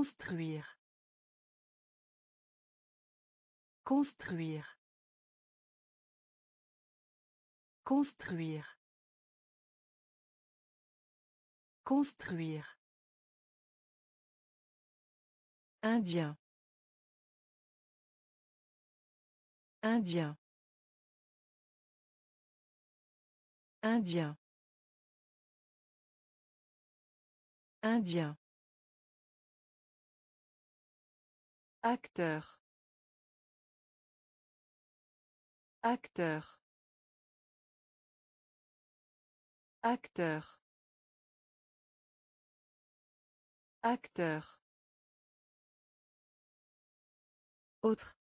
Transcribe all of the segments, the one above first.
Construire. Construire. Construire. Construire. Indien. Indien. Indien. Indien. Acteur. Acteur. Acteur. Acteur. Autre.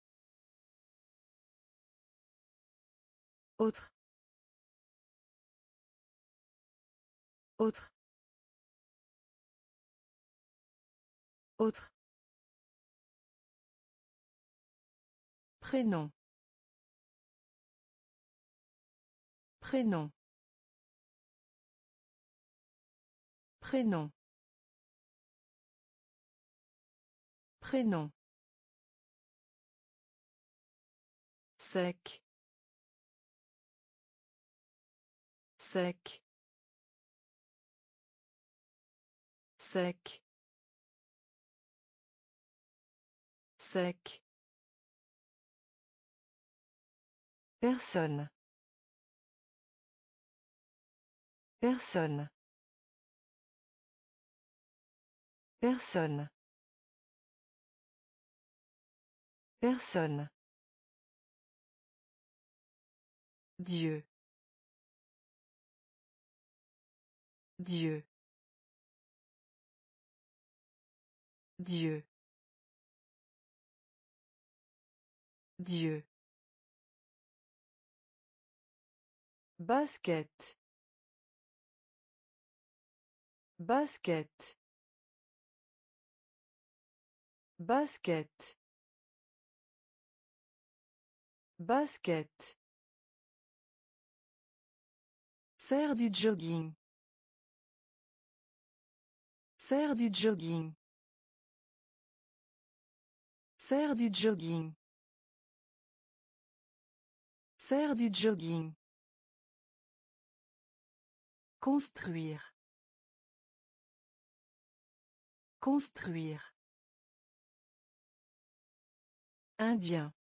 Autre. Autre. Autre. Prénom. Prénom. Prénom. Prénom. Sec. Sec. Sec. Sec. Personne. Personne. Personne. Personne. Dieu. Dieu. Dieu. Dieu. Basket. Basket. Basket. Basket. Faire du jogging. Faire du jogging. Faire du jogging. Faire du jogging. Construire. Construire. Indien.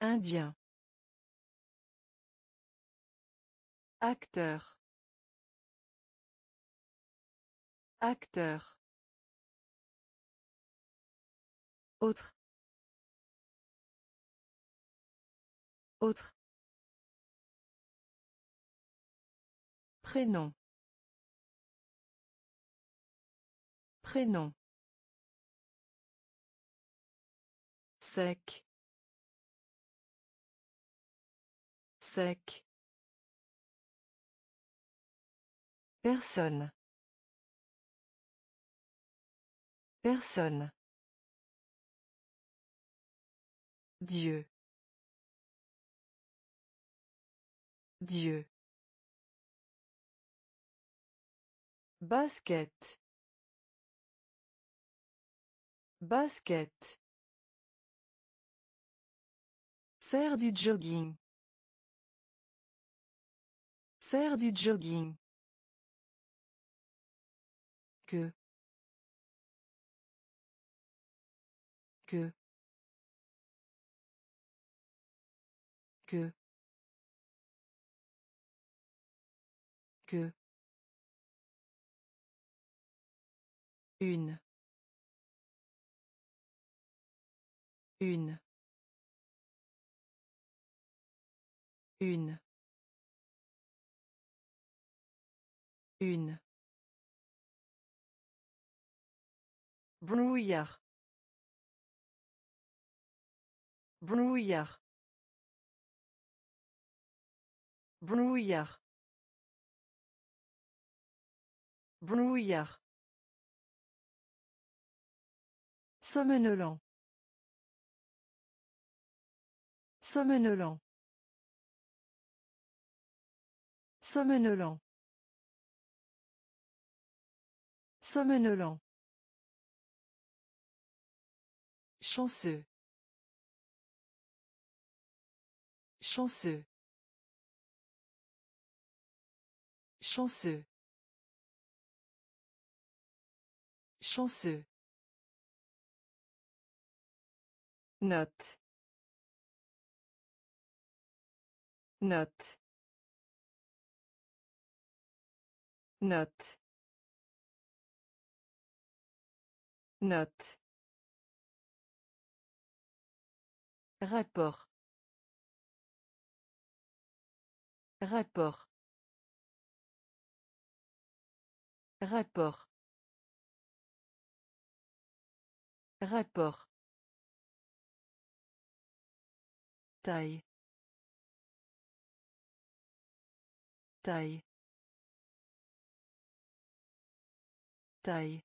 Indien. Acteur. Acteur. Autre. Autre. Prénom. Prénom. Sec. Sec. Personne. Personne. Dieu. Dieu. Basket. Basket. Faire du jogging. Faire du jogging. Que. Que. Que. Que. Une. Une. Une. Une. Brouillard. Brouillard. Brouillard. Brouillard. Somnolent. Somnolent. Somnolent. Somnolent. Chanceux. Chanceux. Chanceux. Chanceux. Note. Note. Note. Note. Rapport. Rapport. Rapport. Rapport. Taille. Taille. Taille.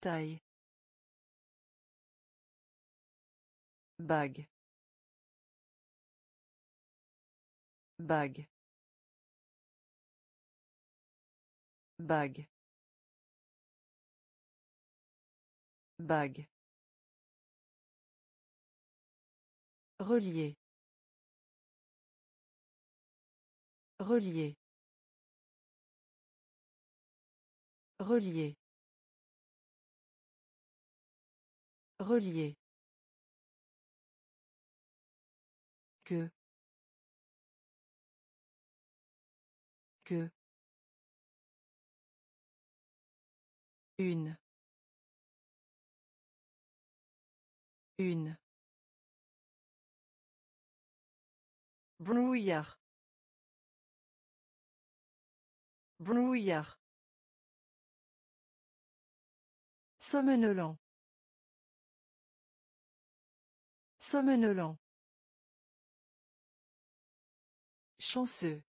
Taille. Bague. Bague. Bague. Bague. Relier. Relier. Relier. Relier. que que une une brouillard brouillard somnolent somnolent Chanceux.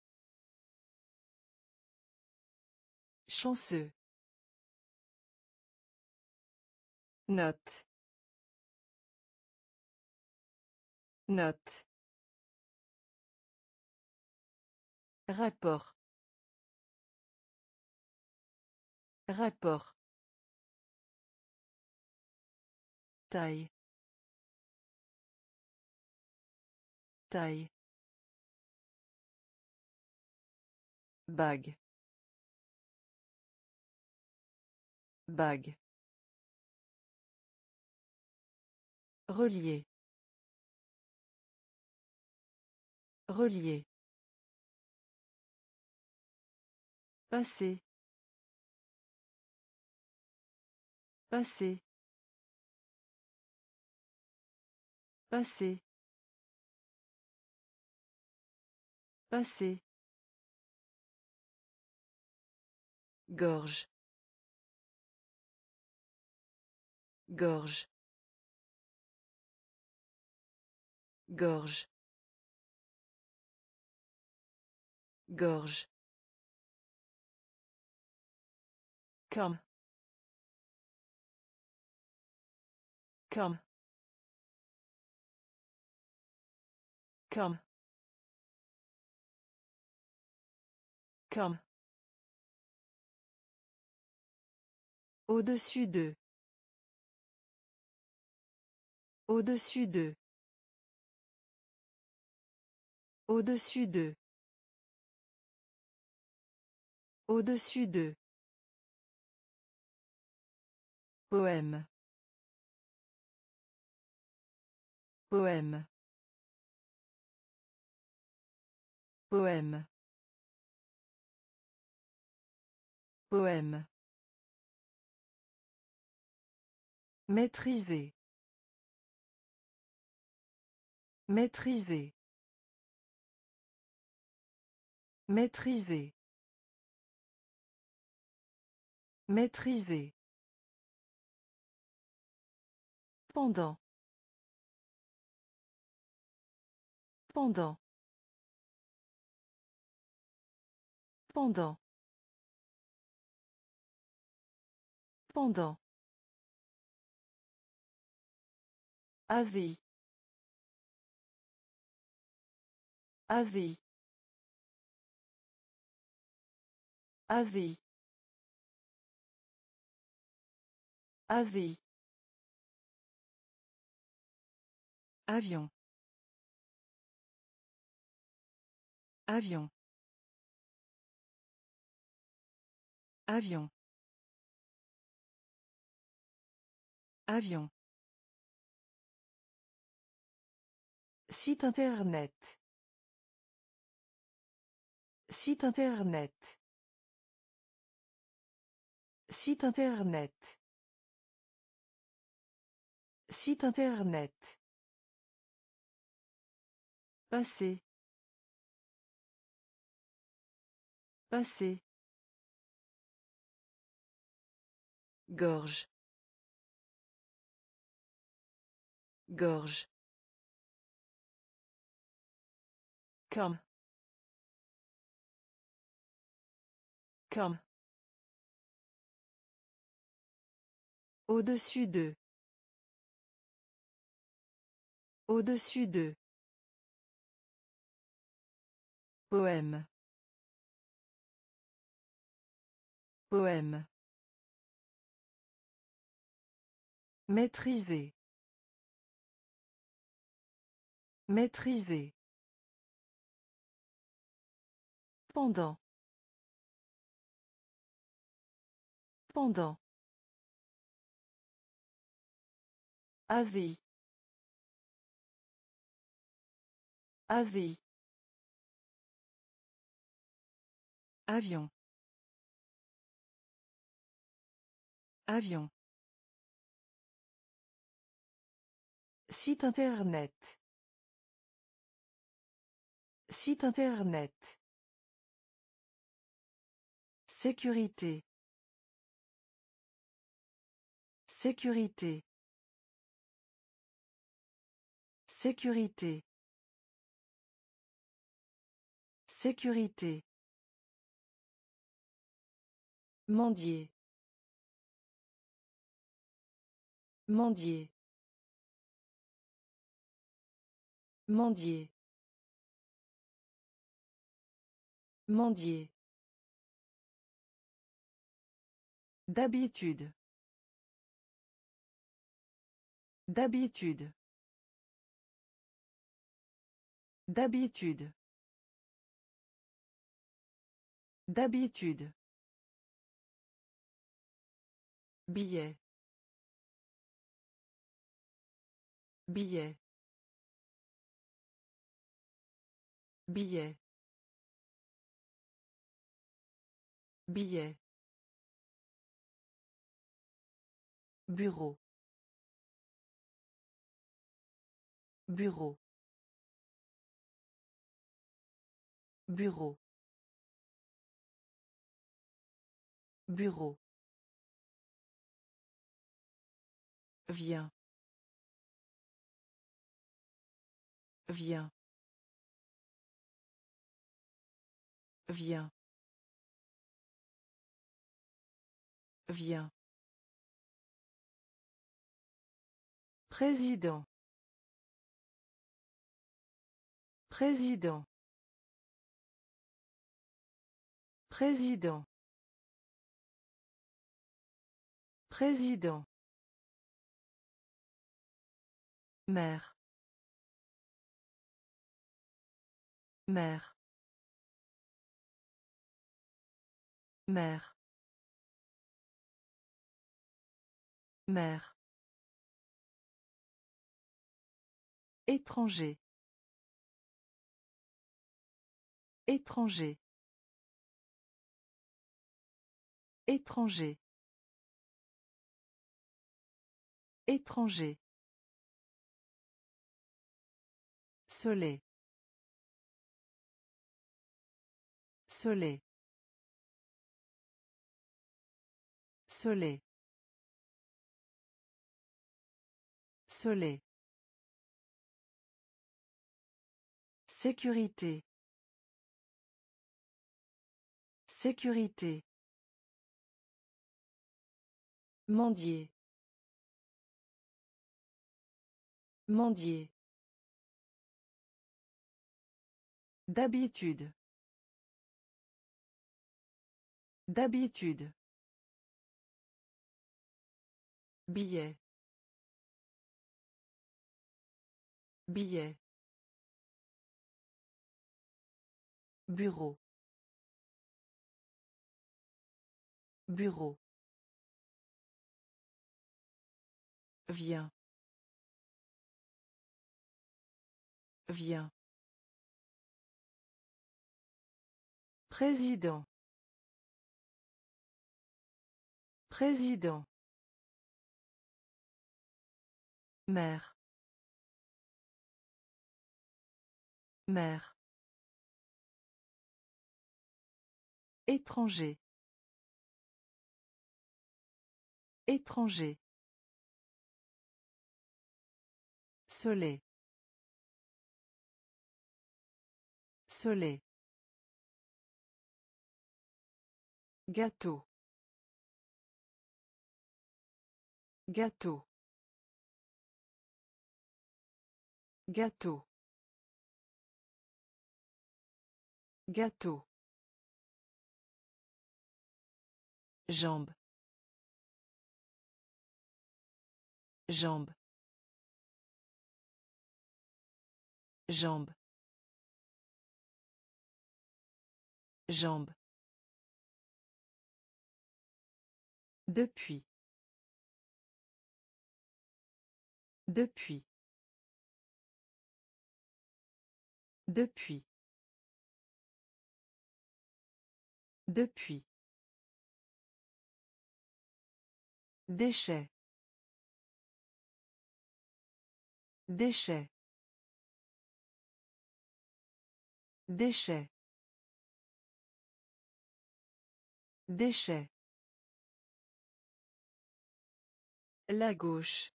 Chanceux. Note. Note. Rapport. Rapport. Taille. Taille. Bague. Bague. Relier. Relier. Passer. Passer. Passer. Passer. Gorge. Gorge. Gorge. Gorge. Comme. Comme. Comme. Comme. Au-dessus d'eux. Au-dessus d'eux. Au-dessus d'eux. Au-dessus d'eux. Poème. Poème. Poème. Poème. Maîtriser. Maîtriser. Maîtriser. Maîtriser. Pendant. Pendant. Pendant. Pendant. Asie. Asie. Asie. Asie. Avion. Avion. Avion. Avion. Site internet. Site internet. Site internet. Site internet. Passer. Passer. Gorge. Gorge. Comme. Comme. Au-dessus d'eux. Au-dessus d'eux. Poème. Poème. Maîtriser. Maîtriser. Pendant. Pendant. Asie. Asie. Avion. Avion. Site internet. Site internet. Sécurité. Sécurité. Sécurité. Sécurité. Mendier. Mendier. Mendier. Mendier. D'habitude. D'habitude. D'habitude. D'habitude. Billet. Billet. Billet. Billet. Bureau. Bureau. Bureau. Bureau. Viens. Viens. Viens. Viens. Président. Président. Président. Président. Mère. Mère. Mère. Mère. Étranger. Étranger. Étranger. Étranger. Soleil. Soleil. Soleil. Soleil. Sécurité. Sécurité. Mendier. Mendier. D'habitude. D'habitude. Billet. Billet. Bureau. Bureau. Viens. Viens. Président. Président. Mère. Mère. Étranger. Étranger. Soleil. Soleil. Gâteau. Gâteau. Gâteau. Gâteau. Jambe. Jambe. Jambe. Jambe. Depuis. Depuis. Depuis. Depuis. Déchets. Déchets. Déchets. Déchets. La gauche.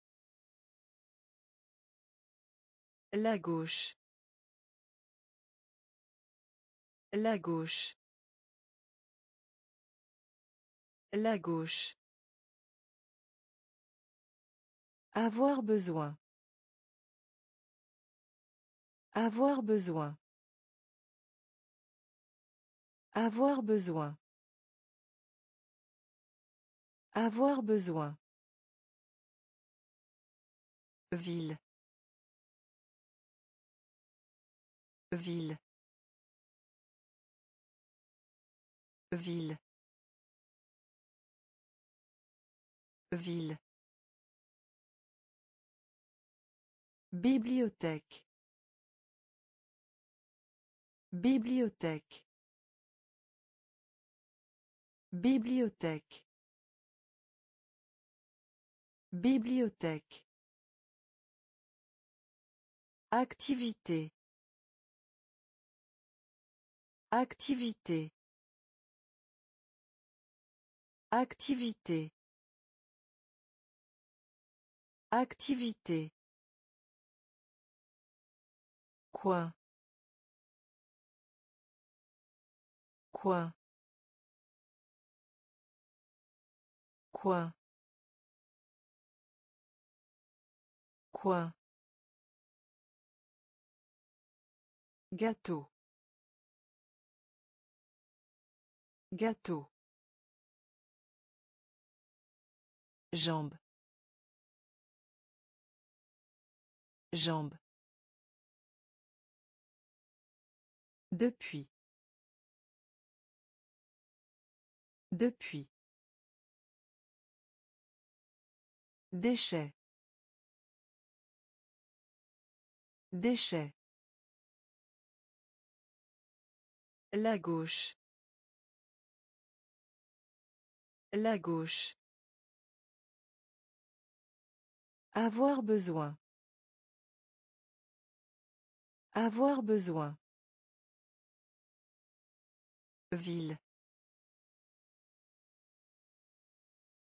La gauche. La gauche. La gauche. Avoir besoin. Avoir besoin. Avoir besoin. Avoir besoin. Ville. Ville. Ville. Ville. Bibliothèque. Bibliothèque. Bibliothèque. Bibliothèque. Activité. Activité. Activité. Activité. Quoi? Quoi? Quoi? Quoi? Gâteau. Gâteau. Jambe. Jambe. Depuis. Depuis. Déchets. Déchets. La gauche. La gauche. Avoir besoin. Avoir besoin. Ville.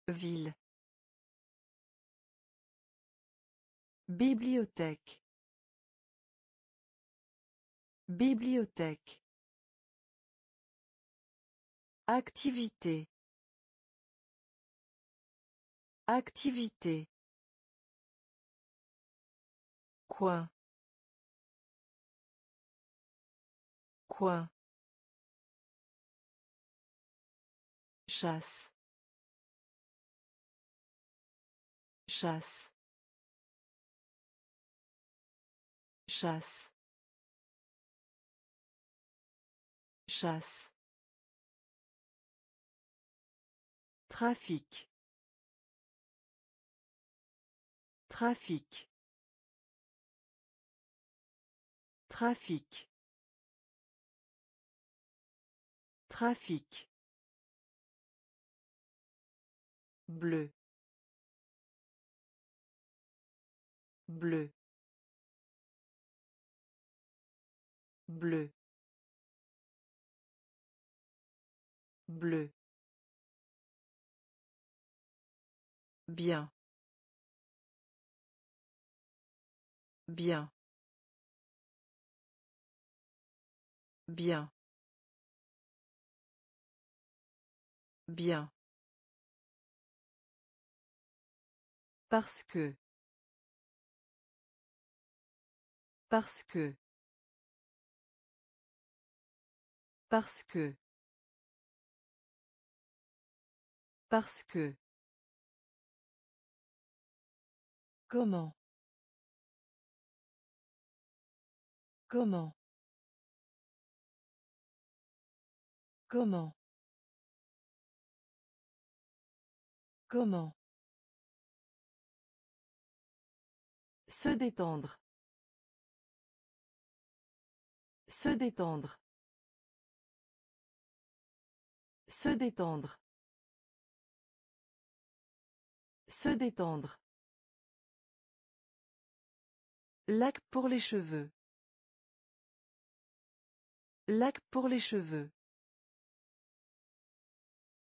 Ville. Bibliothèque. Bibliothèque. Activité. Activité. Quoi? Quoi? Chasse. Chasse. Chasse. Chasse. Trafic. Trafic. Trafic. Trafic. Bleu. Bleu. Bleu. Bleu. Bien. Bien. Bien. Bien. Parce que. Parce que. Parce que. Parce que. Comment? Comment? Comment? Comment? Se détendre. Se détendre. Se détendre. Se détendre. Lac pour les cheveux. Lac pour les cheveux.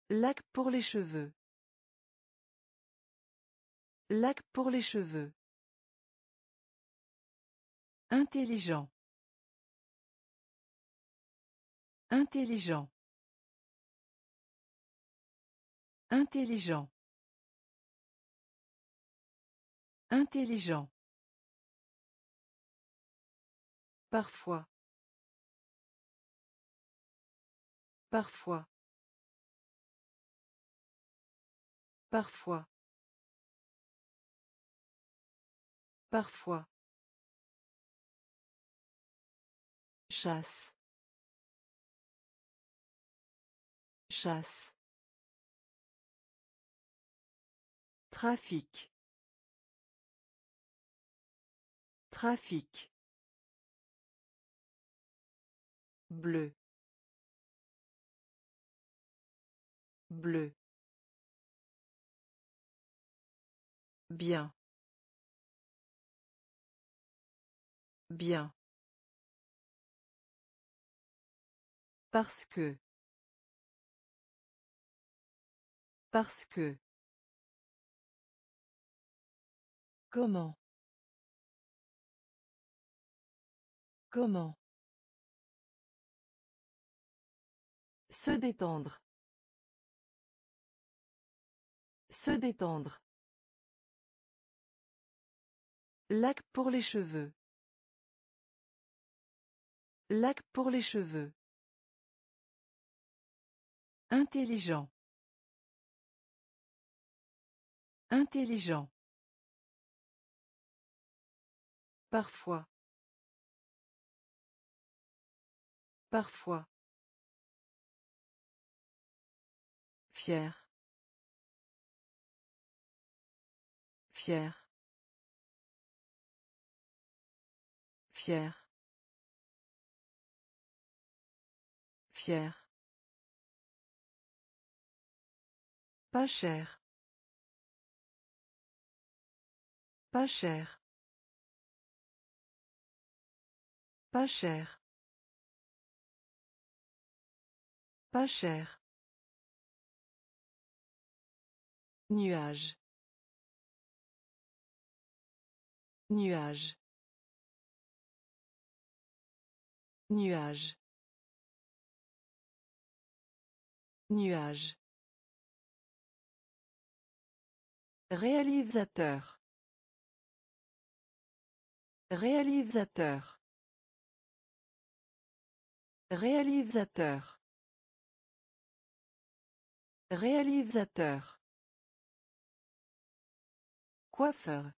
Lac pour les cheveux. Lac pour les cheveux. Intelligent. Intelligent. Intelligent. Intelligent. Parfois. Parfois. Parfois. Parfois. Chasse. Chasse. Trafic. Trafic. Bleu. Bleu. Bien. Bien. Parce que. Parce que. Comment? Comment? Se détendre. Se détendre. Lac pour les cheveux. Lac pour les cheveux. Intelligent. Intelligent. Parfois. Parfois. Fier. Fier. Fier. Fier. Pas cher. Pas cher. Pas cher. Pas cher. Nuage. Nuage. Nuage. Nuage. Réalisateur. Réalisateur. Réalisateur. Réalisateur. Coiffeur.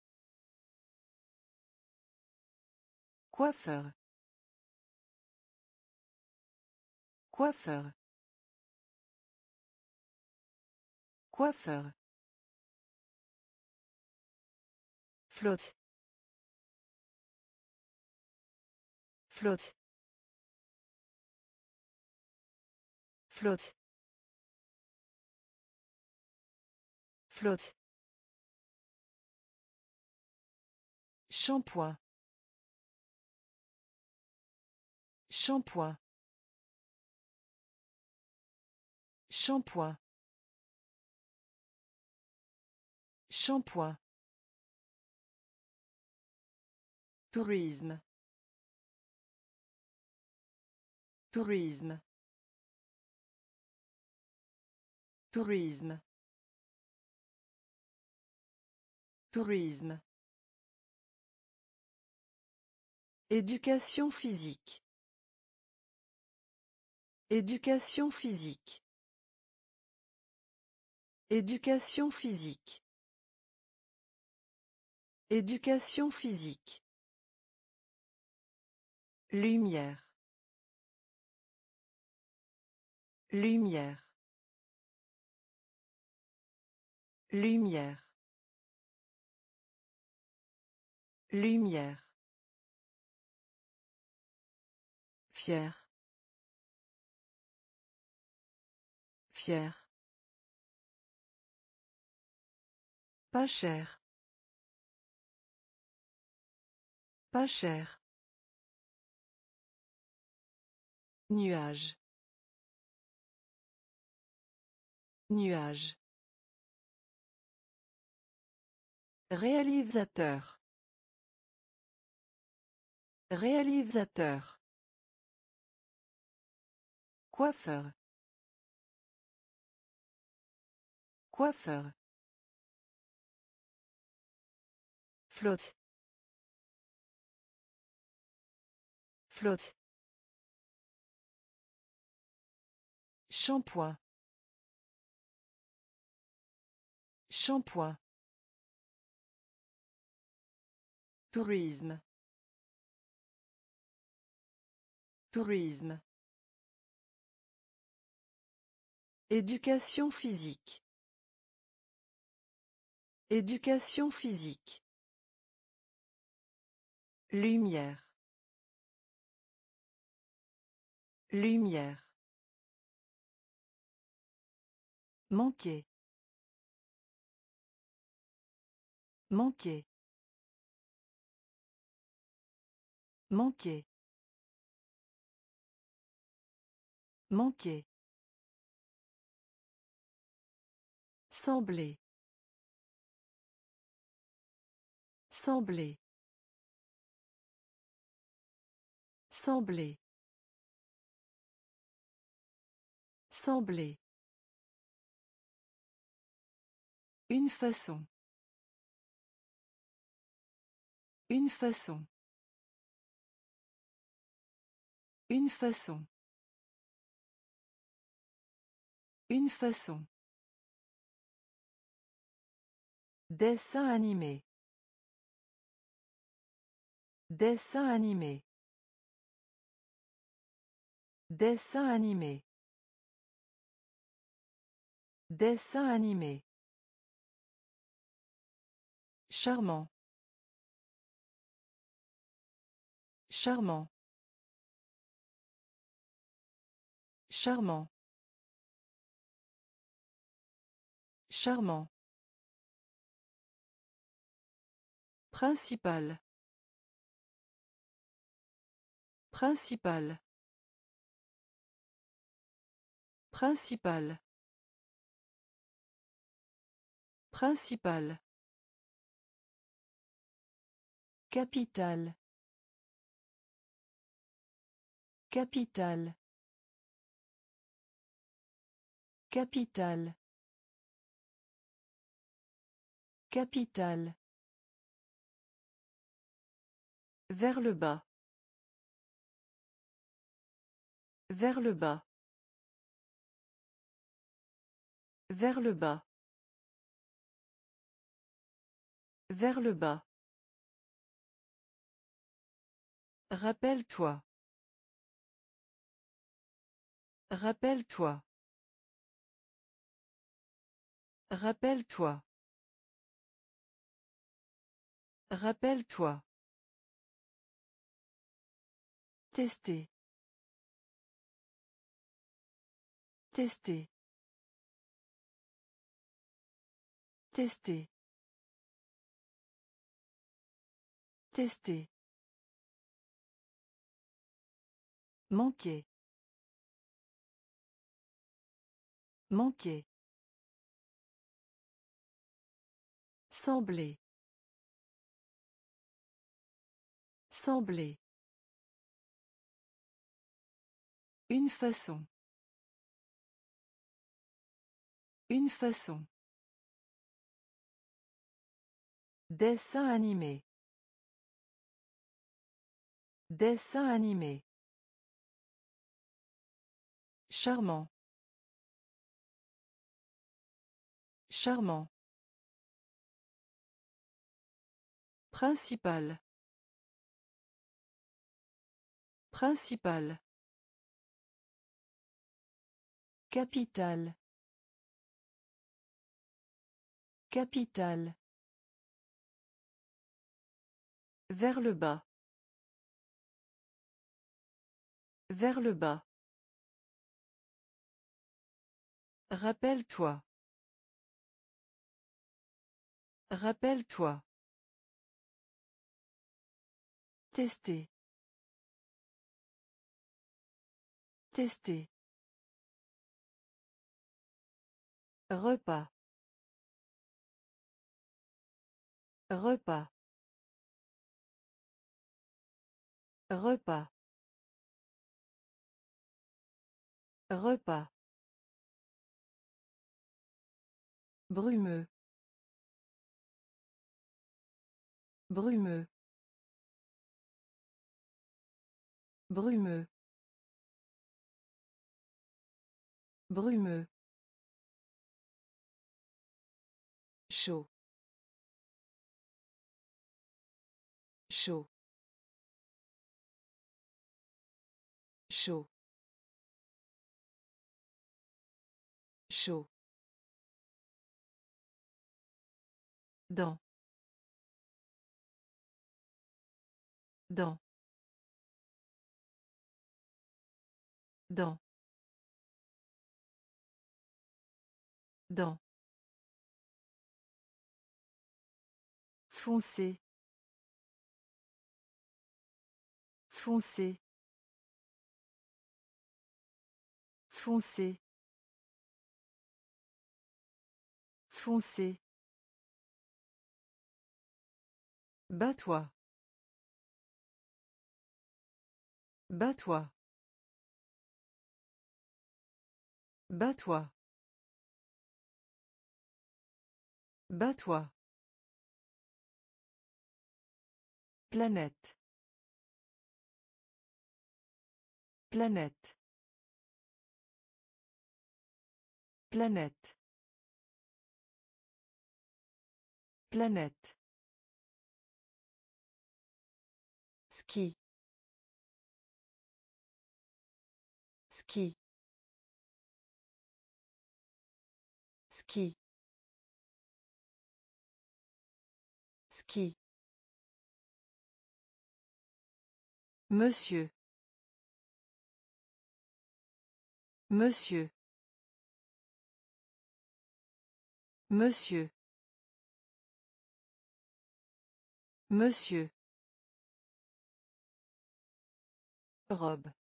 Coiffeur. Coiffeur. Coiffeur. Flotte. Flotte. Flotte. Flotte. Shampoing. Shampoing. Shampoing. Shampoing. Tourisme. Tourisme. Tourisme. Tourisme. Éducation physique. Éducation physique. Éducation physique. Éducation physique. Lumière. Lumière. Lumière. Lumière. Fier. Fier. Pas cher. Pas cher. Nuage. Nuage. Réalisateur. Réalisateur. Coiffeur. Coiffeur. Flotte. Flotte. Shampoing. Shampoing. Tourisme. Tourisme. Éducation physique. Éducation physique. Lumière. Lumière. Manquer. Manquer. Manquer. Manquer. Sembler. Sembler. Sembler. Sembler. Une façon. Une façon. Une façon. Une façon. Dessin animé. Dessin animé. Dessin animé. Dessin animé. Charmant. Charmant. Charmant. Charmant. Principal. Principal. Principal. Principal. Capital. Capital. Capital. Capital. Vers le bas. Vers le bas. Vers le bas. Vers le bas. Rappelle-toi. Rappelle-toi. Rappelle-toi. Rappelle-toi. Tester. Tester. Tester. Tester. Manquer. Manquer. Sembler. Sembler. Une façon. Une façon. Dessin animé. Dessin animé. Charmant. Charmant. Principal. Principal. Capital. Capital. Vers le bas. Vers le bas. Rappelle-toi. Rappelle-toi. Tester. Tester. Repas. Repas. Repas. Repas. Brumeux. Brumeux. Brumeux. Brumeux. Chaud. Chaud. Chaud. Chaud. Dans. Dans. Dans. Dans Foncé. Foncé. Foncé. Foncé. Bats-toi. Bats-toi. Bats-toi. Bats-toi. Planète. Planète. Planète. Planète. Ski. Ski. Ski. Ski. Monsieur. Monsieur. Monsieur. Monsieur. Robe.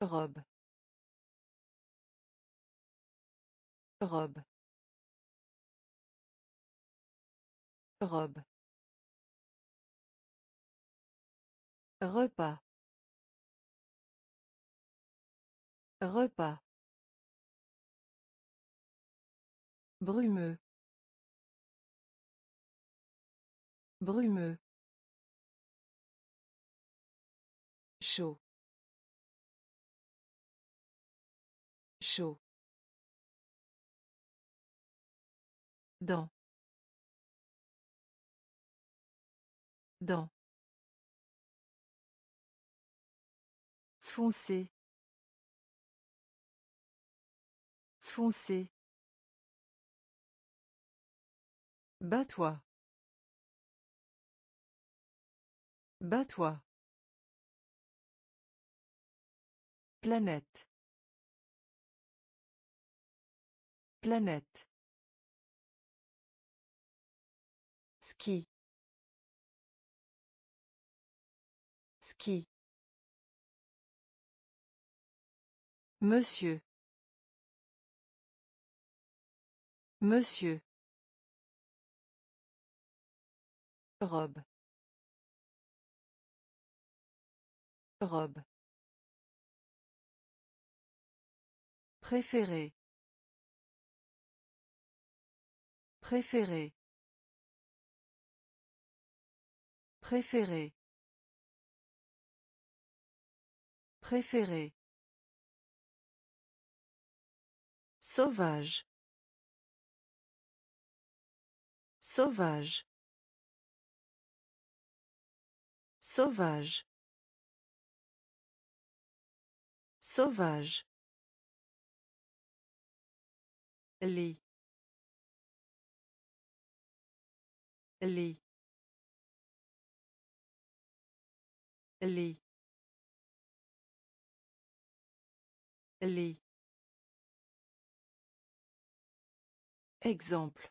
Robe. Robe. Robe. Repas. Repas. Brumeux. Brumeux. Chaud. Chaud. Dans. Dans. Foncé. Foncé. Bats-toi. Planète. Planète. Ski. Ski. Monsieur. Monsieur. Robe. Robe. Préféré. Préféré. Préféré. Préféré. Sauvage. Sauvage. Sauvage. Sauvage. Lit. Lit. Exemple.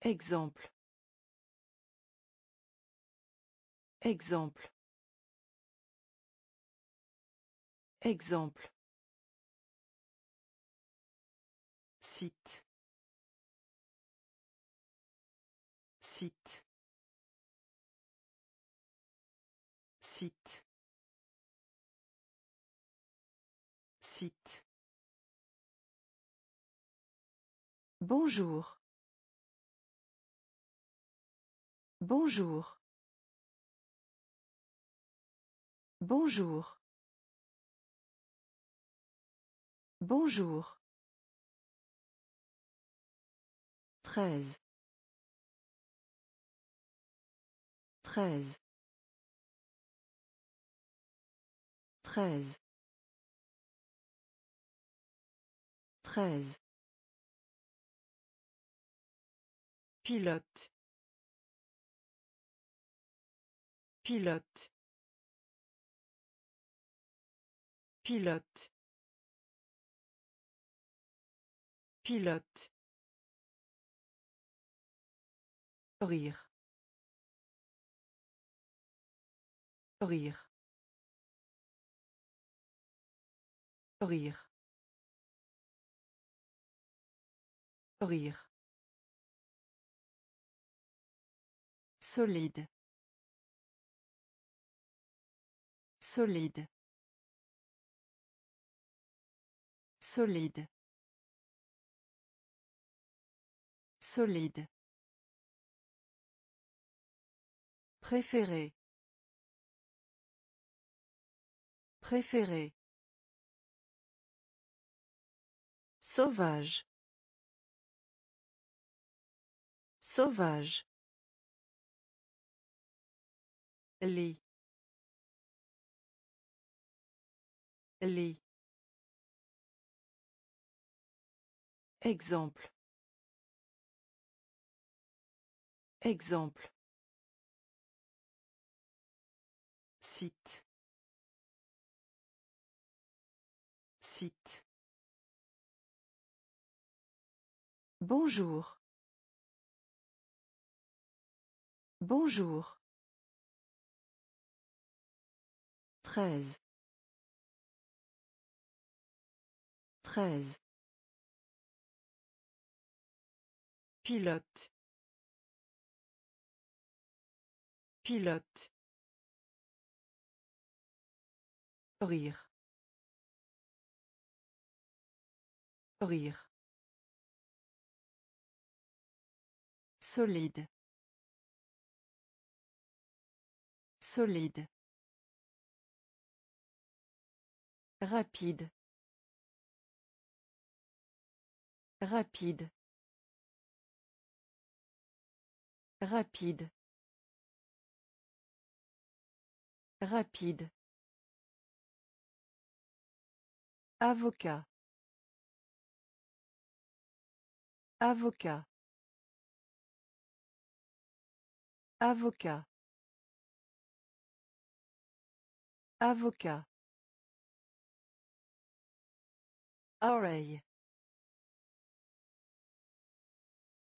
Exemple. Exemple. Exemple. Site. Bonjour. Bonjour. Bonjour. Bonjour. Treize. Treize. Treize. Treize. Pilote. Pilote. Pilote. Pilote. Rire. Rire. Rire. Rire. Solide. Solide. Solide. Solide. Préféré. Préféré. Sauvage. Sauvage. Lit. Lit. Exemple. Exemple. Site. Site. Bonjour. Bonjour. Treize. Treize. Pilote. Pilote. Rire. Rire. Solide. Solide. Rapide. Rapide. Rapide. Rapide. Avocat. Avocat. Avocat. Avocat. Oreille.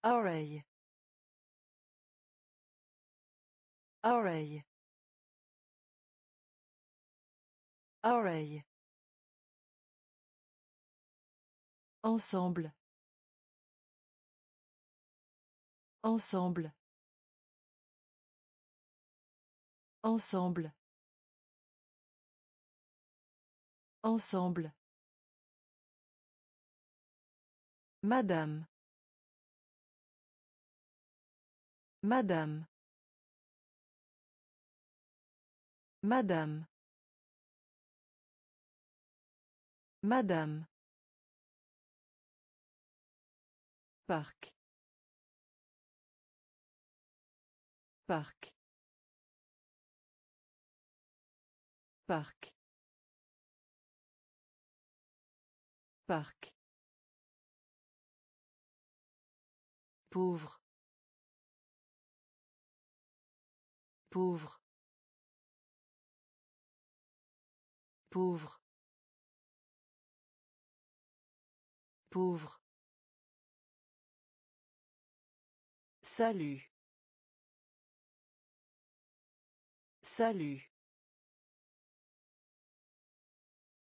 Oreille. Oreille. Oreille. Ensemble. Ensemble. Ensemble. Ensemble. Madame. Madame. Madame. Madame. Parc. Parc. Parc. Parc. Pauvre. Pauvre. Pauvre. Pauvre. Salut. Salut.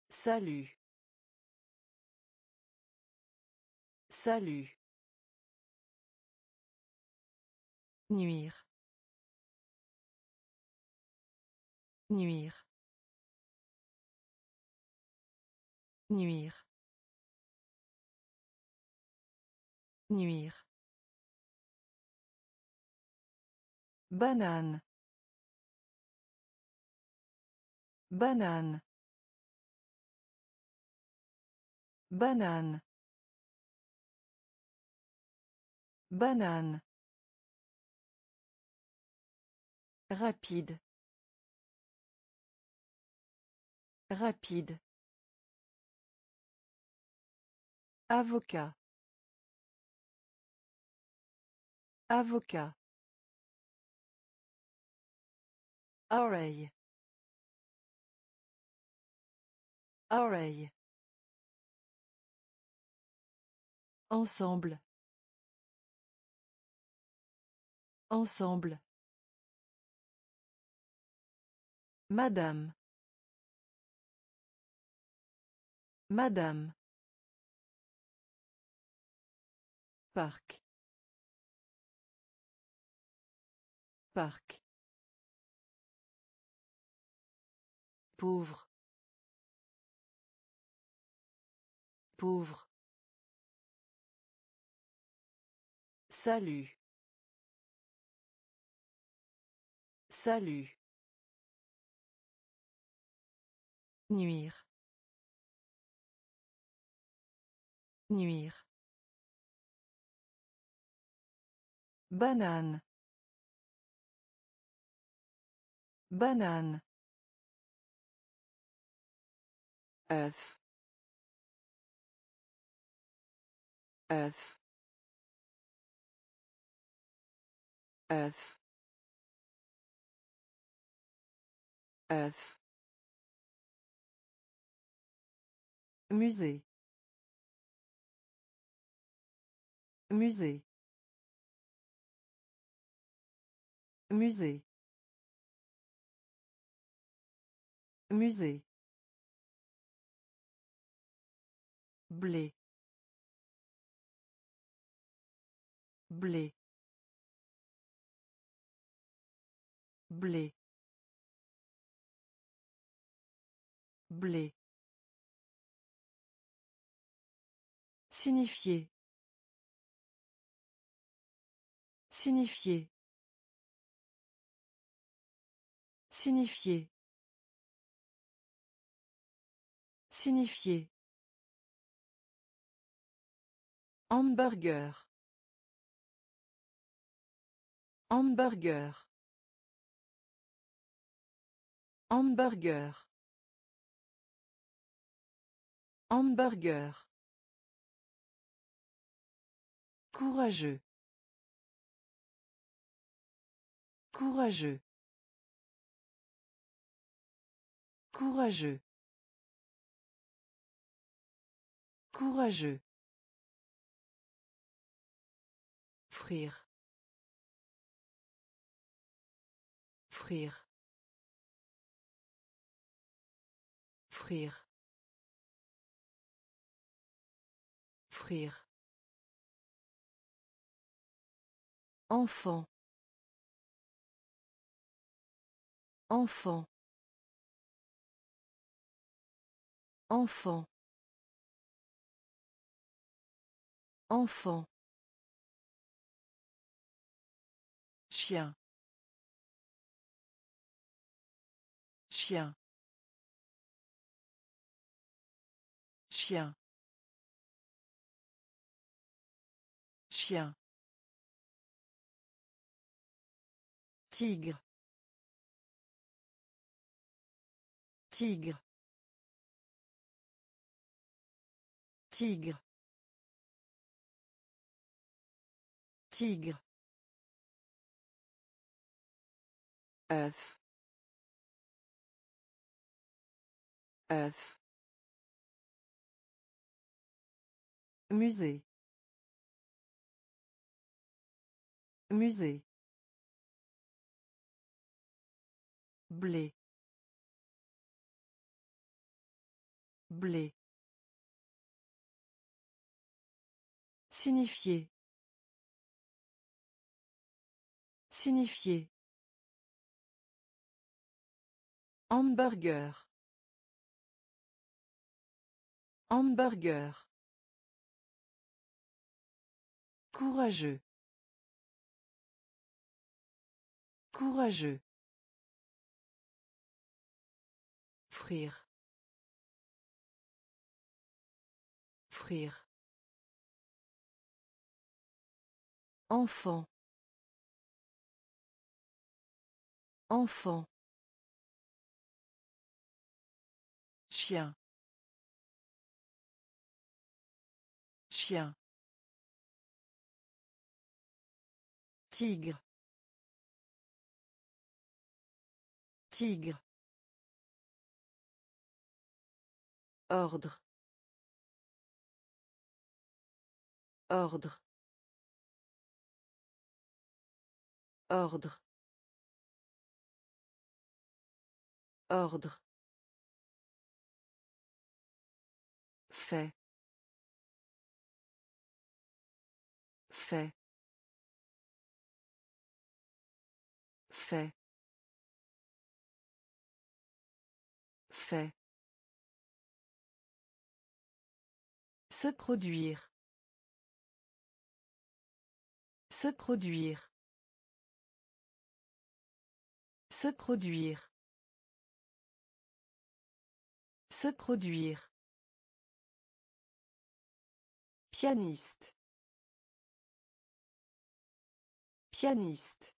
Salut. Salut. Nuire. Nuire. Nuire. Nuire. Banane. Banane. Banane. Banane. Rapide. Rapide. Avocat. Avocat. Oreille. Oreille. Ensemble. Ensemble. Madame. Madame. Parc. Parc. Pauvre. Pauvre. Salut. Salut. Nuire. Nuire. Banane. Banane. œuf œuf œuf œuf musée. Musée. Musée. Musée. Blé. Blé. Blé. Blé Signifier. Signifier. Signifier. Signifier. Hamburger. Hamburger. Hamburger. Hamburger. Courageux. Courageux. Courageux. Courageux. Frire. Frire. Frire. Enfant. Enfant. Enfant. Enfant. Chien. Chien. Chien. Chien. Tigre. Tigre. Tigre. Tigre. œuf œuf musée musée blé blé signifier signifier Hamburger. Hamburger. Courageux. Courageux. Frire. Enfant. Enfant. Chien. Chien. Tigre. Tigre. Ordre. Ordre. Ordre. Ordre. Fait. Fait. Fait. Fait. Se produire. Se produire. Se produire. Se produire. Pianiste. Pianiste.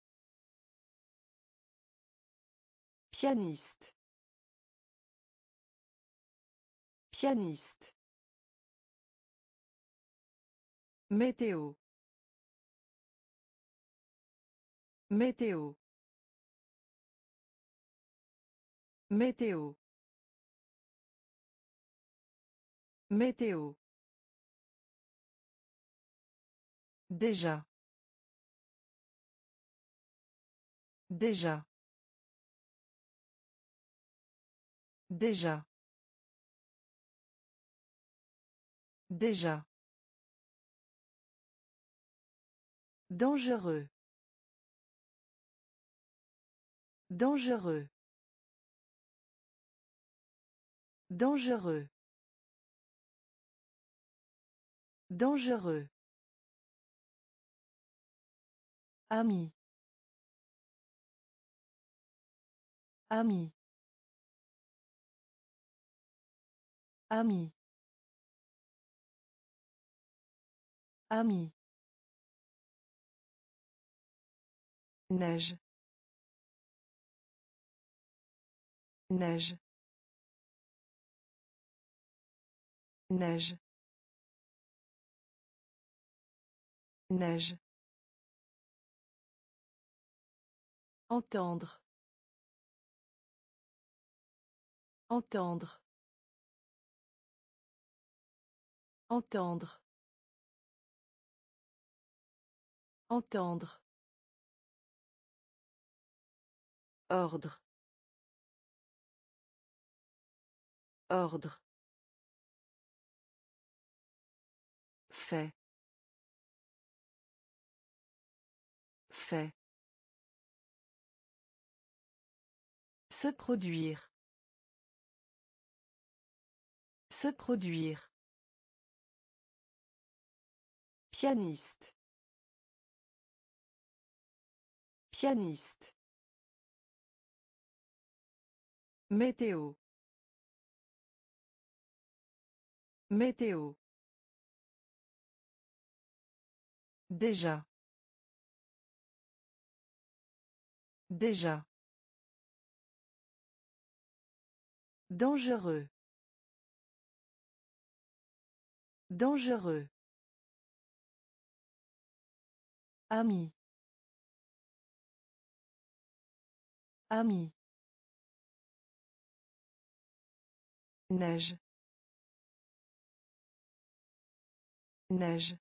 Pianiste. Pianiste. Météo. Météo. Météo. Météo. Déjà. Déjà. Déjà. Déjà. Dangereux. Dangereux. Dangereux. Dangereux. Ami. Ami. Ami. Ami. Neige. Neige. Neige. Neige. Entendre. Entendre. Entendre. Entendre. Ordre. Ordre. Fait. Fait. Se produire. Se produire. Pianiste. Pianiste. Météo. Météo. Déjà. Déjà. Dangereux. Dangereux. Ami. Ami. Neige. Neige.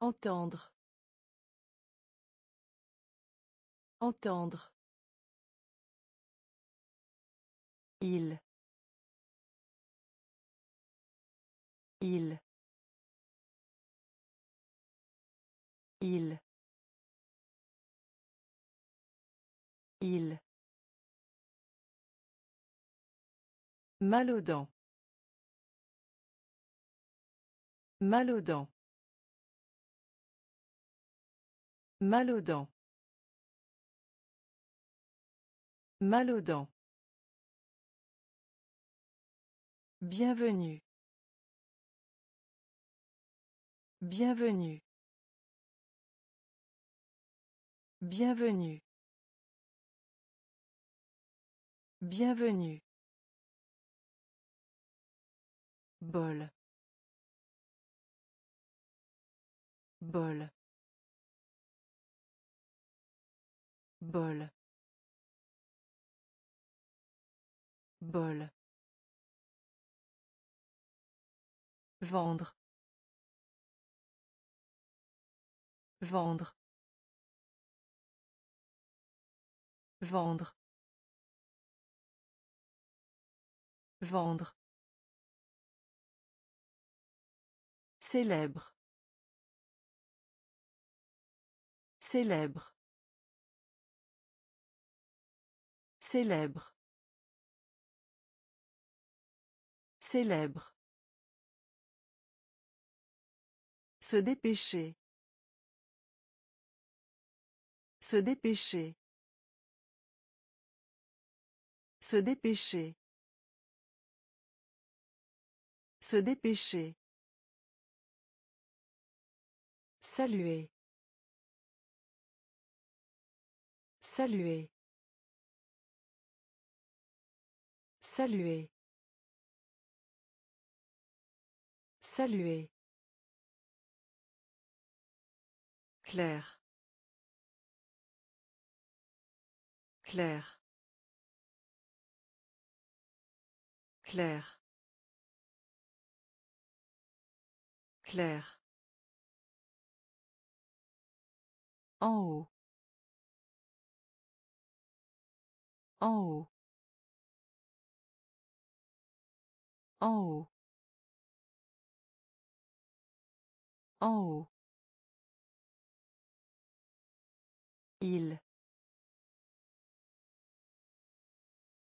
Entendre. Entendre. Il. Il. Il. Il. Mal aux dents. Mal aux dents. Mal aux dents. Mal aux dents. Bienvenue. Bienvenue. Bienvenue. Bienvenue. Bol. Bol. Bol. Bol. Vendre. Vendre. Vendre. Vendre. Célèbre. Célèbre. Célèbre. Célèbre. Se dépêcher. Se dépêcher. Se dépêcher. Se dépêcher. Saluer. Saluer. Saluer. Saluer. Claire. Claire. Claire. Claire. En haut. En haut. En haut. En haut. Il.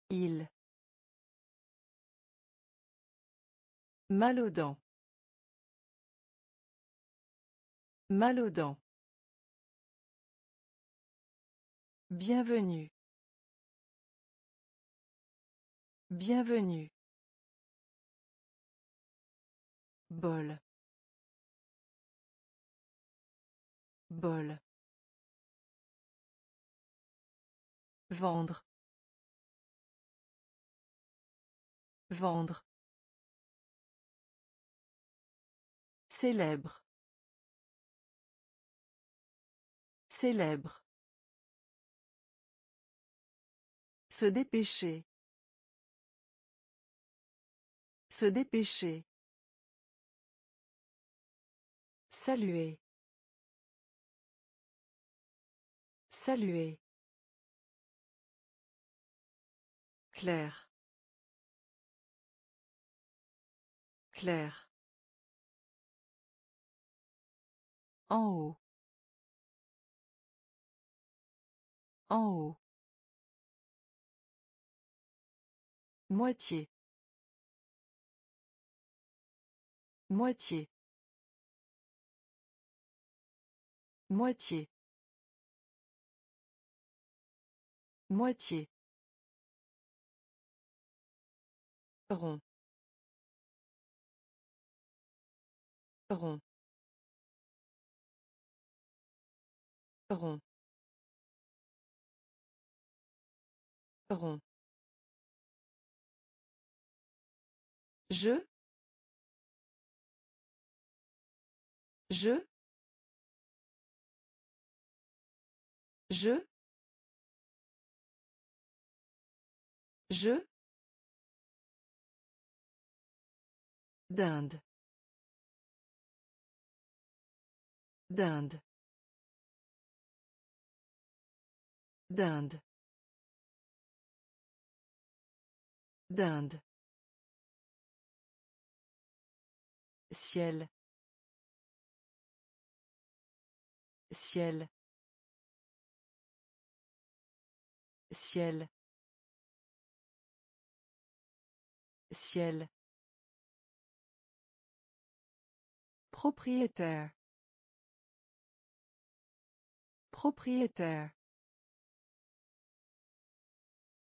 Il. Mal aux. Mal aux dents. Bienvenue. Bienvenue. Bol. Bol. Vendre. Vendre. Célèbre. Célèbre. Se dépêcher. Se dépêcher. Saluer. Saluer. Claire. Claire. En haut. En haut. Moitié. Moitié. Moitié. Moitié. rond rond rond rond je je je je D'Inde. D'Inde. D'Inde. D'Inde. Ciel. Ciel. Ciel. Ciel. Propriétaire. Propriétaire.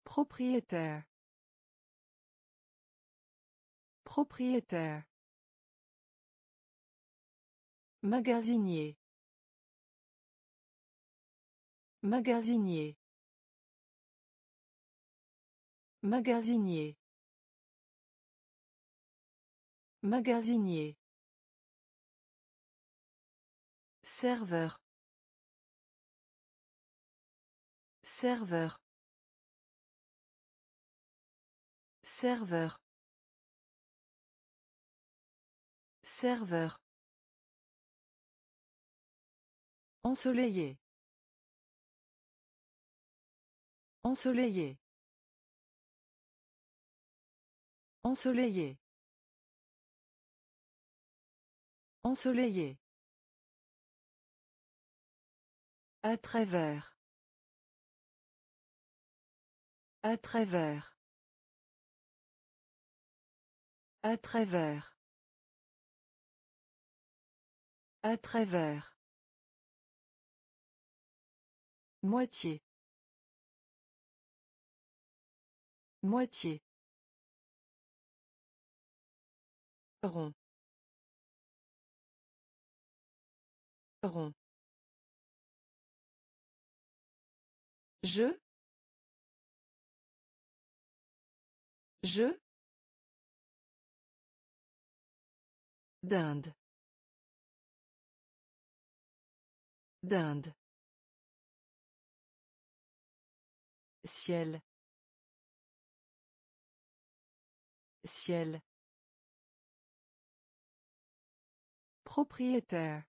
Propriétaire. Propriétaire. Magasinier. Magasinier. Magasinier. Magasinier. Serveur. Serveur. Serveur. Serveur. Ensoleillé. Ensoleillé. Ensoleillé. Ensoleillé. À travers. À travers. À travers. À travers. Moitié. Moitié. Rond. Rond. Je. Je. D'Inde. D'Inde. Ciel. Ciel. Propriétaire.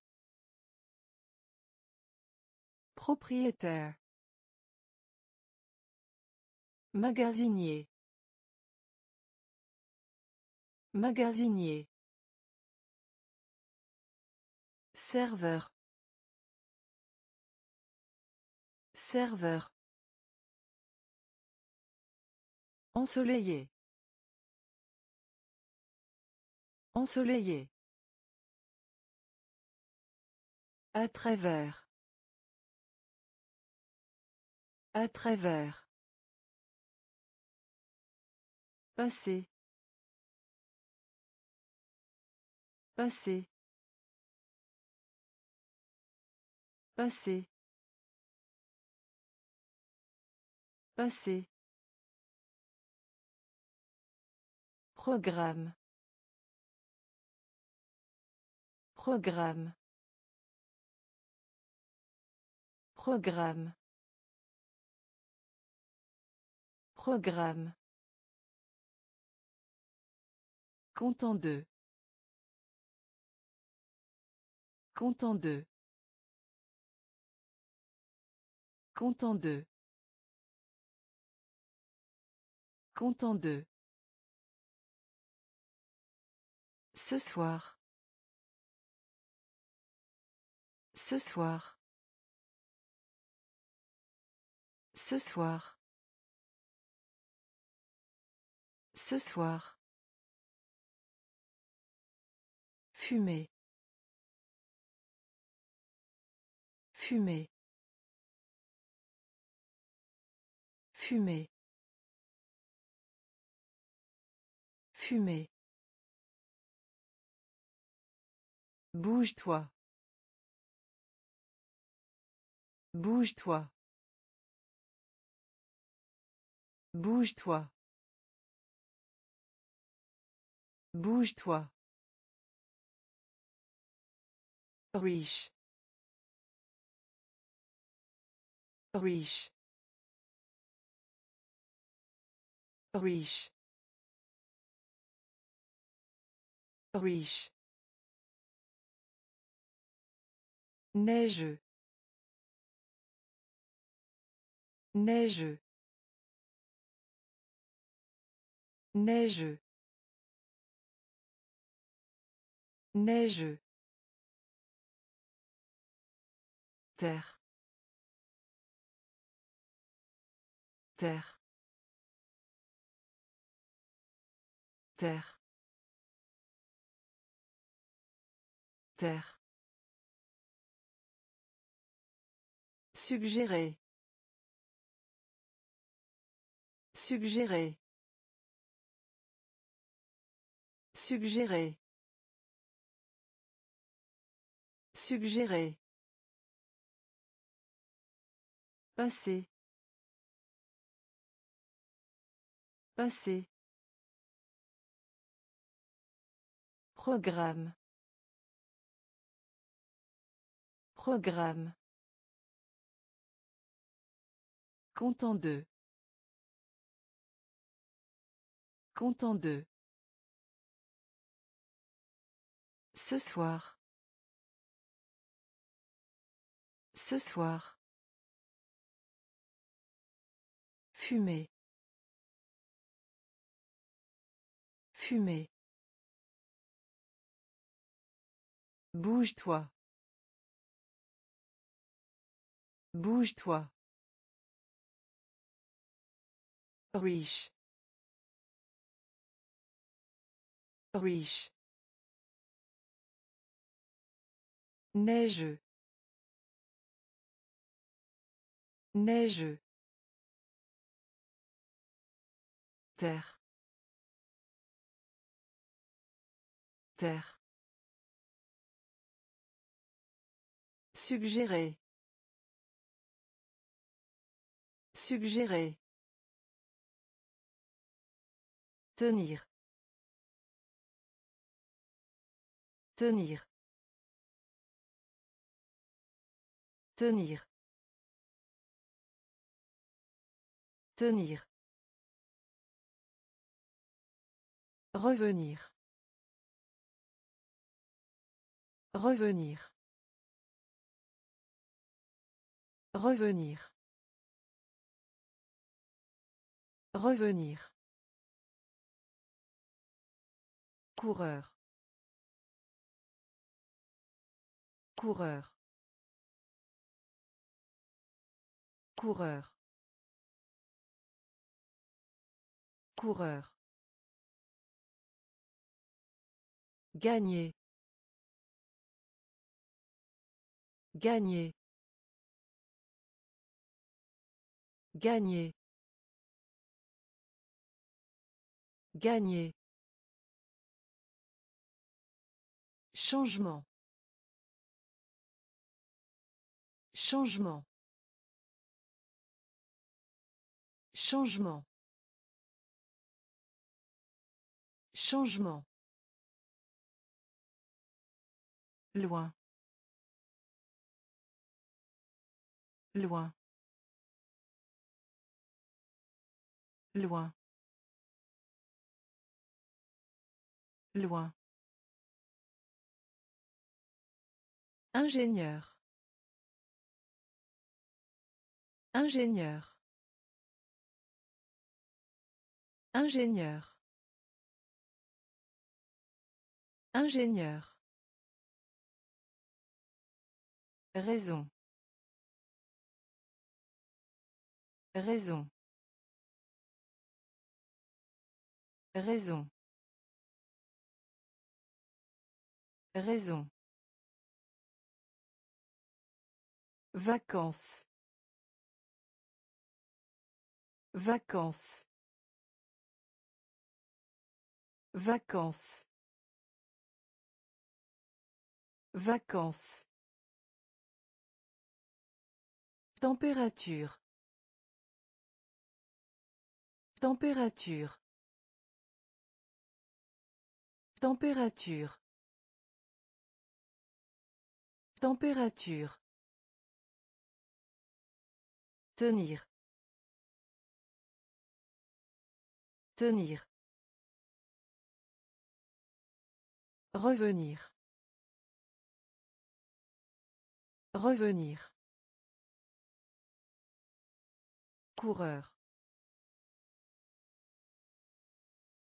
Propriétaire. Magasinier. Magasinier. Serveur. Serveur. Ensoleillé. Ensoleillé. À travers. À travers. Passé. Passé. Passé. Passé. Programme. Programme. Programme. Programme. Content de. Content de. Content de. Content de. Ce soir. Ce soir. Ce soir. Ce soir. Fumer. Fumer. Fumer. Fumer. Bouge-toi. Bouge-toi. Bouge-toi. Bouge-toi. Riche. Riche. Riche. Riche. Neigeux. Neigeux. Neigeux. Neigeux. Terre. Terre. Terre. Terre. Suggérer. Suggérer. Suggérer. Suggérer. Passé. Passé. Programme. Programme. Content de. Content de. Ce soir. Ce soir. Fumer. Fumer. Bouge-toi. Bouge-toi. Riche. Riche. Neigeux. Neigeux. Terre. Terre. Suggérer. Suggérer. Tenir. Tenir. Tenir. Tenir. Revenir. Revenir. Revenir. Revenir. Coureur. Coureur. Coureur. Coureur. Gagner. Gagner. Gagner. Gagner. Changement. Changement. Changement. Changement. Loin. Loin. Loin. Loin. Ingénieur. Ingénieur. Ingénieur. Ingénieur. Raison. Raison. Raison. Raison. Vacances. Vacances. Vacances. Vacances. Température. Température. Température. Température. Tenir. Tenir. Revenir. Revenir. Coureur.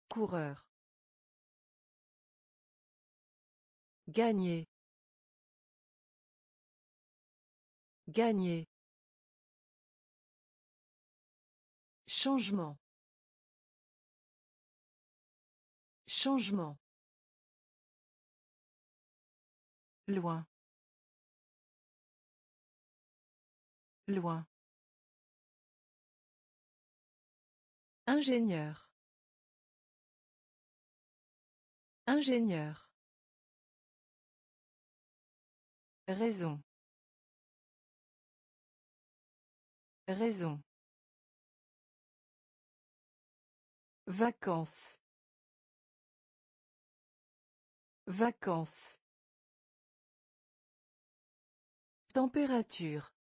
Coureur. Gagner. Gagner. Changement. Changement. Loin. Loin. Ingénieur. Ingénieur. Raison. Raison. Vacances. Vacances. Température.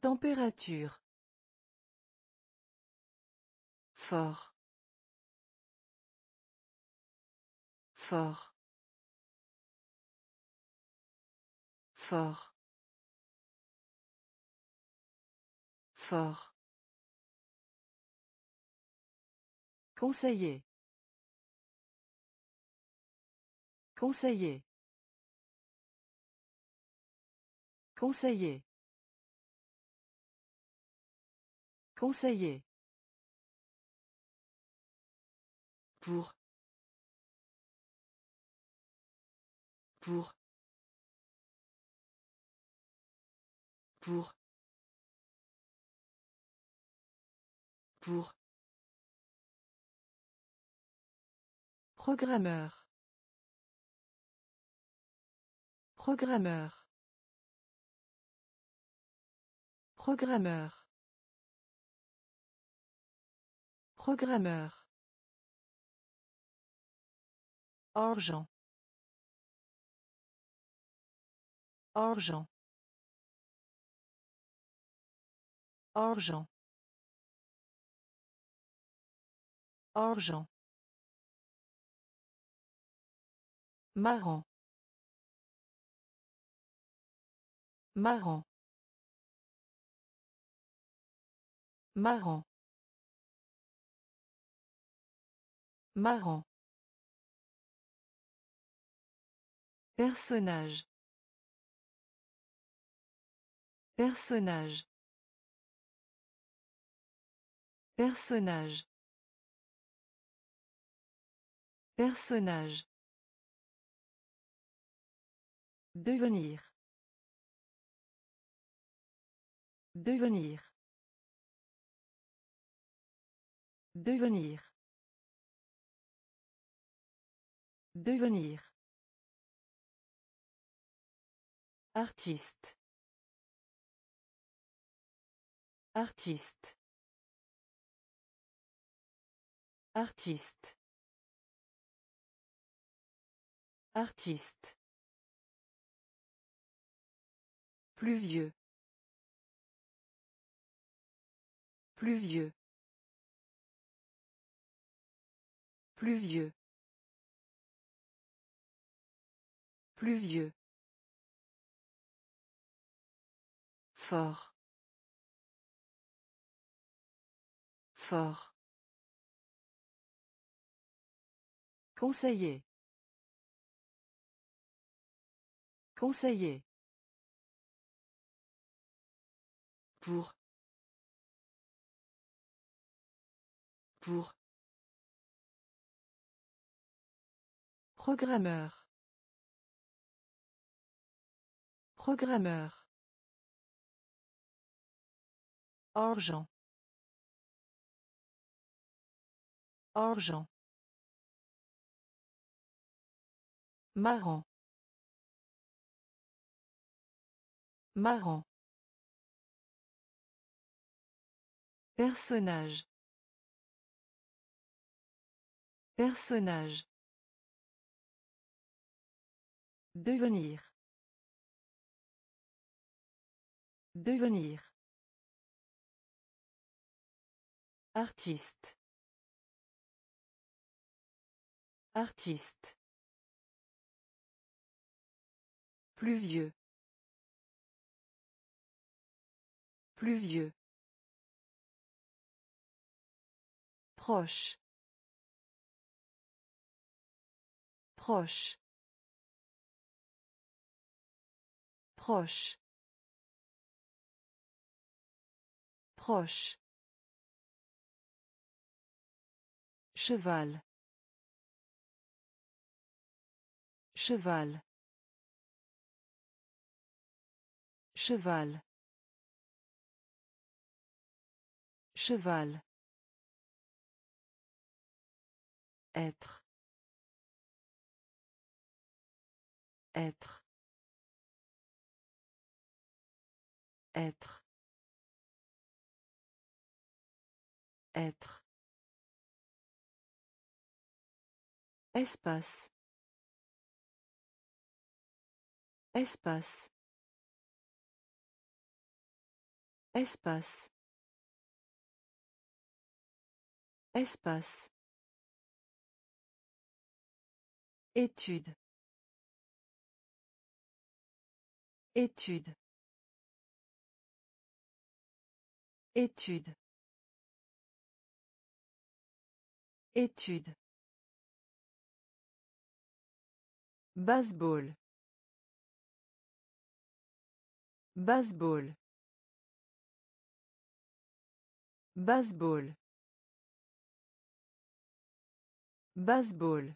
Température. Fort. Fort. Fort. Fort. Conseiller. Conseiller. Conseiller. Conseiller. Pour. Pour. Pour. Pour. Programmeur. Programmeur. Programmeur. Programmeur. Argent. Argent. Argent. Argent. Marrant. Marrant. Marrant. Marrant. Personnage. Personnage. Personnage. Personnage. Devenir. Devenir. Devenir. Devenir. Artiste. Artiste. Artiste. Artiste. Pluvieux. Pluvieux. Pluvieux. Pluvieux. Fort. Fort. Conseiller. Conseiller. Pour. Pour. Programmeur. Programmeur. Argent. Argent. Marrant. Marrant. Personnage. Personnage. Devenir. Devenir. Artiste. Artiste. Pluvieux. Pluvieux. Proche. Proche. Proche. Proche. Cheval. Cheval. Cheval. Cheval. Être. Être. Être. Être. Espace. Espace. Espace. Espace. Étude. Étude. Étude. Étude. Baseball. Baseball. Baseball. Baseball.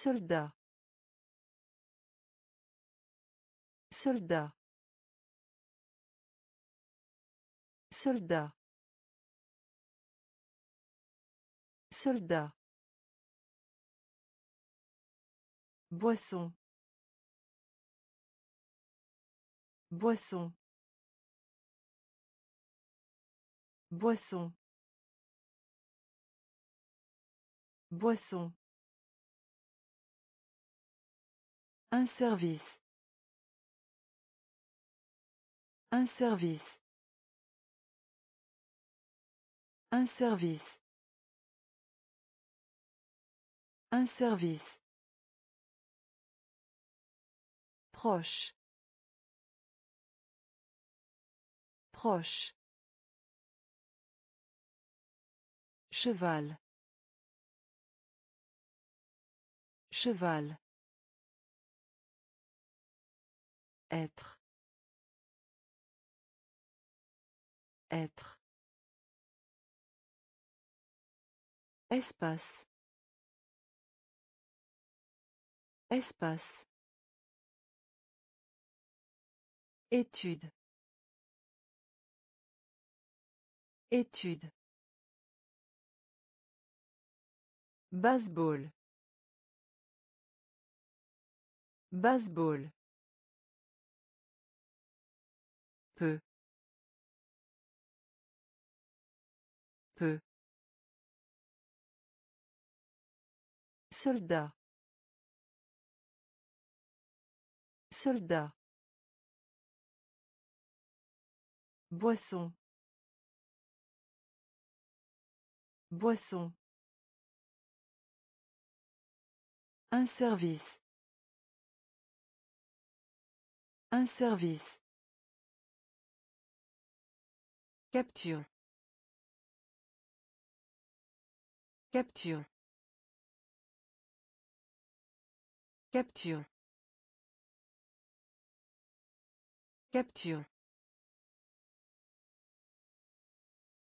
Soldat. Soldat. Soldat. Soldat. Boisson. Boisson. Boisson. Boisson. Un service. Un service. Un service. Un service. Proche. Proche. Cheval. Cheval. Être. Être. Espace. Espace. Étude. Étude. Baseball. Baseball. Soldat. Soldat. Boisson. Boisson. Un service. Un service. Capture. Capture. Capture. Capture.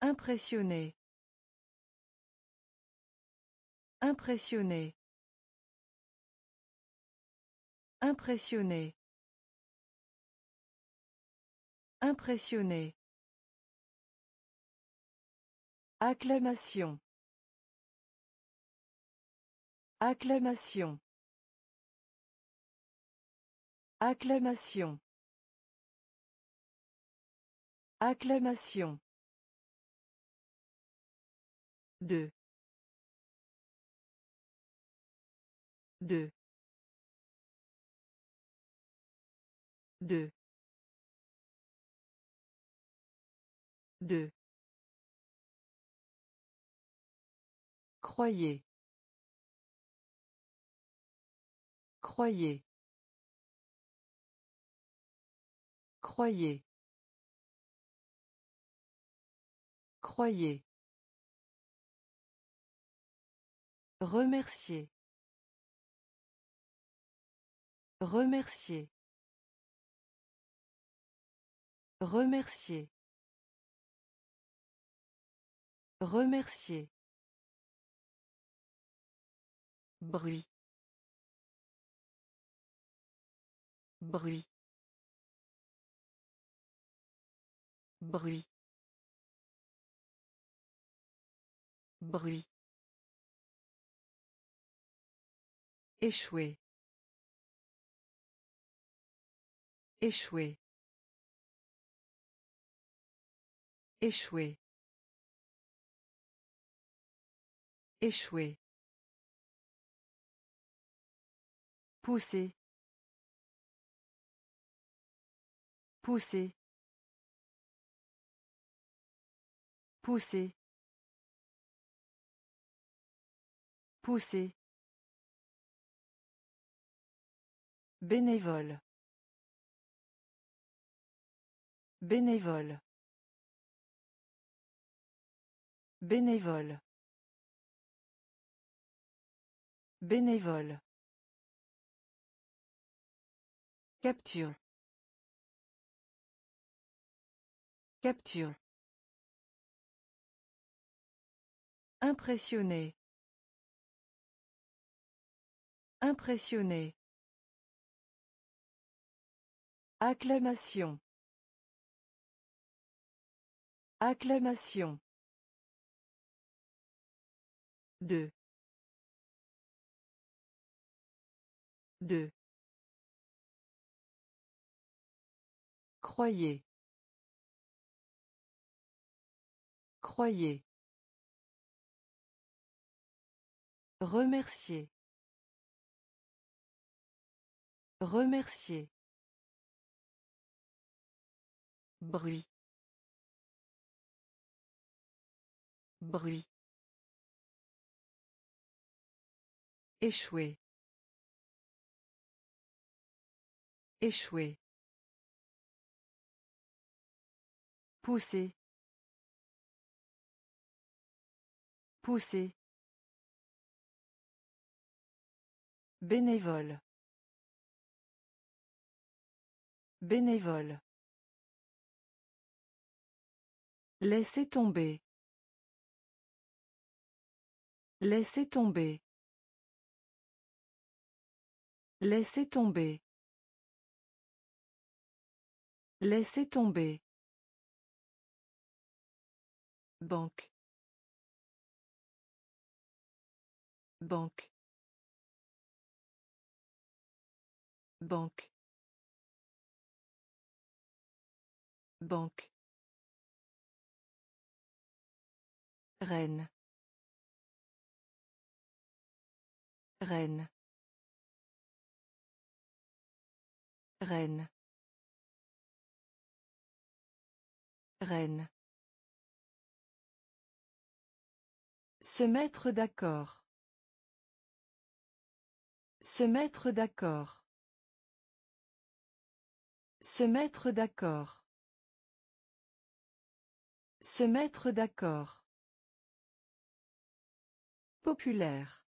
Impressionné. Impressionné. Impressionné. Impressionné. Acclamation. Acclamation. Acclamation. Acclamation. Deux. Deux. Deux. Deux. Croyez. Croyez. Croyez. Croyez. Remercier. Remercier. Remercier. Remercier. Bruit. Bruit. Bruit. Bruit. Échouer. Échouer. Échouer. Échouer. Pousser. Pousser. Pousser. Pousser. Bénévole. Bénévole. Bénévole. Bénévole. Capture. Capture. Impressionné. Impressionné. Acclamation. Acclamation. Deux. Deux. Croyez. Croyez. Remercier. Remercier. Bruit. Bruit. Échouer. Échouer. Pousser. Pousser. Bénévole. Bénévole. Laissez tomber. Laissez tomber. Laissez tomber. Laissez tomber. Banque. Banque. Banque. Banque. Reine. Reine. Reine. Reine. Se mettre d'accord. Se mettre d'accord. Se mettre d'accord. Se mettre d'accord. Populaire.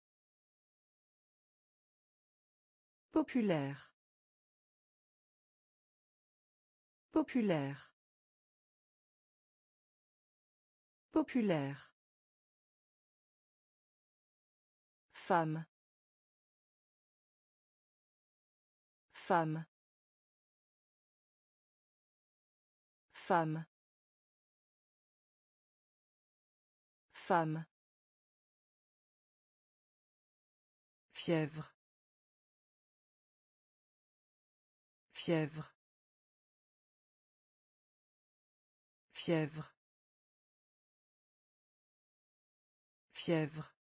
Populaire. Populaire. Populaire. Femme. Femme. Femme. Femme. Fièvre. Fièvre. Fièvre. Fièvre.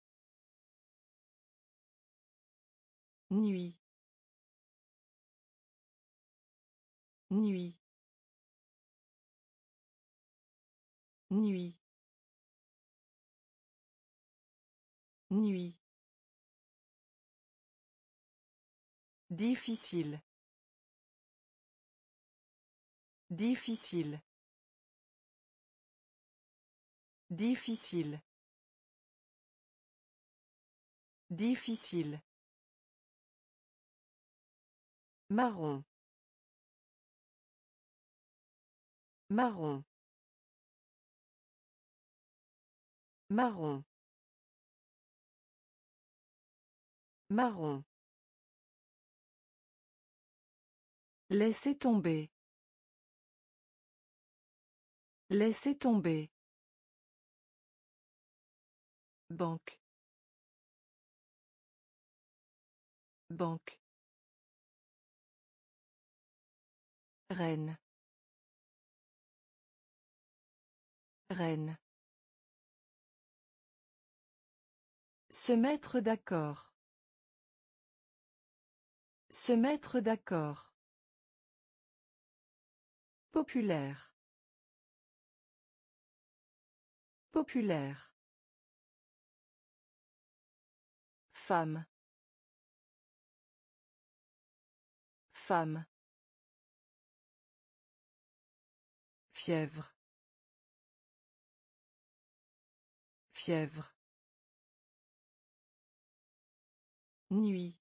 Nuit. Nuit. Nuit. Nuit. Difficile. Difficile. Difficile. Difficile. Marron. Marron. Marron. Marron. Laissez tomber. Laissez tomber. Banque. Banque. Reine. Reine. Se mettre d'accord. Se mettre d'accord. Populaire. Populaire. Femme. Femme. Fièvre. Fièvre. Nuit.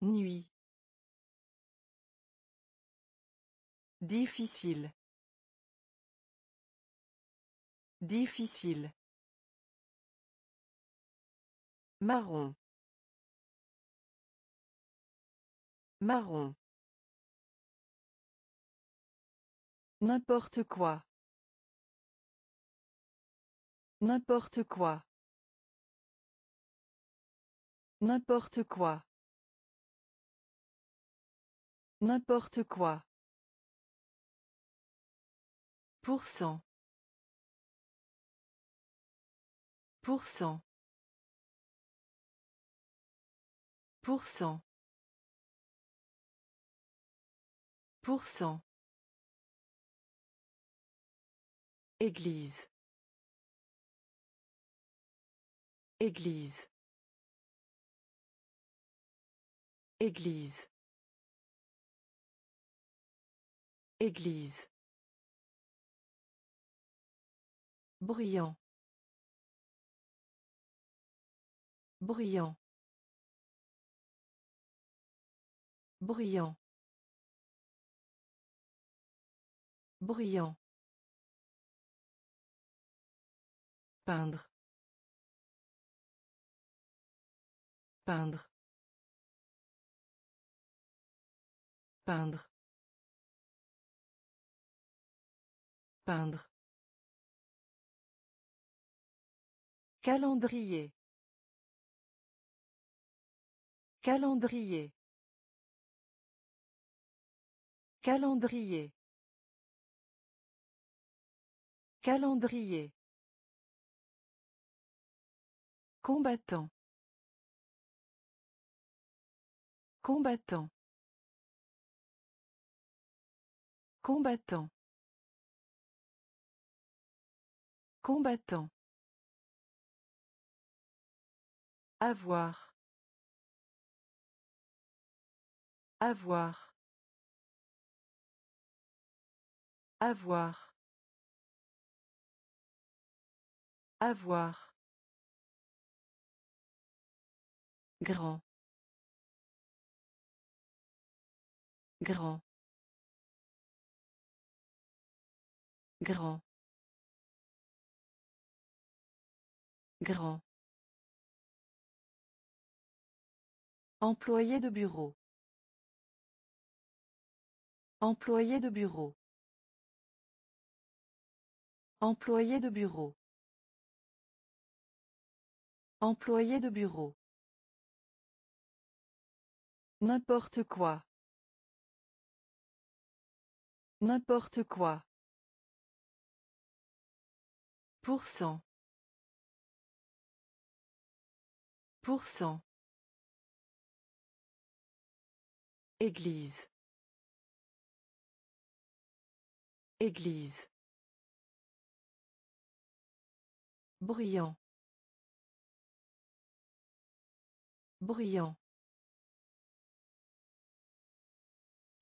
Nuit. Difficile. Difficile. Marron. Marron. N'importe quoi. N'importe quoi. N'importe quoi. N'importe quoi. Pour cent. Pour cent. Pour cent. Pour cent. Église. Église. Église. Église. Bruyant. Bruyant. Bruyant. Bruyant. Peindre. Peindre. Peindre. Peindre. Calendrier. Calendrier. Calendrier. Calendrier. Combattant. Combattant. Combattant. Combattant. Avoir. Avoir. Avoir. Avoir. Grand. Grand. Grand. Grand. Employé de bureau. Employé de bureau. Employé de bureau. Employé de bureau. N'importe quoi. N'importe quoi. Pour cent. Pour cent. Église. Église. Bruyant. Bruyant.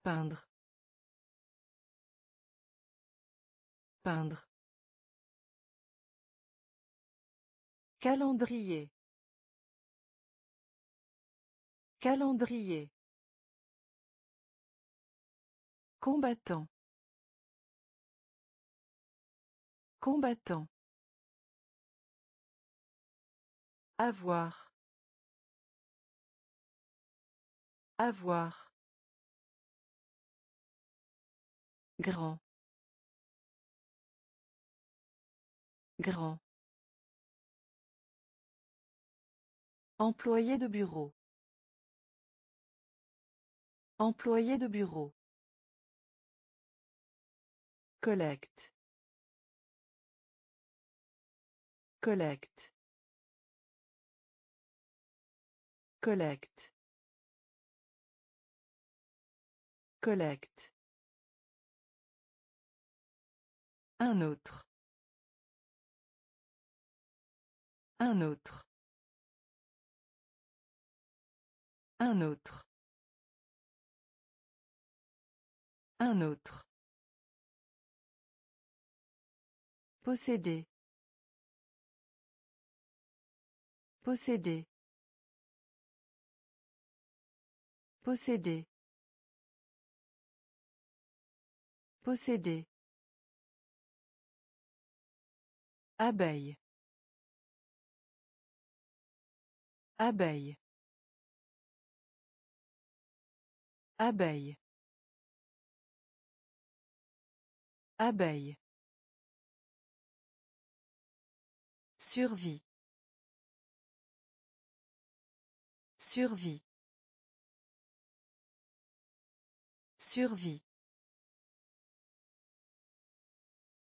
Peindre. Peindre. Calendrier. Calendrier. Combattant. Combattant. Avoir. Avoir. Grand. Grand. Employé de bureau. Employé de bureau. Collecte. Collecte. Collecte. Collecte. Un autre. Un autre. Un autre. Un autre. Posséder. Posséder. Posséder. Posséder. Abeille. Abeille. Abeille. Abeille. Survie. Survie. Survie.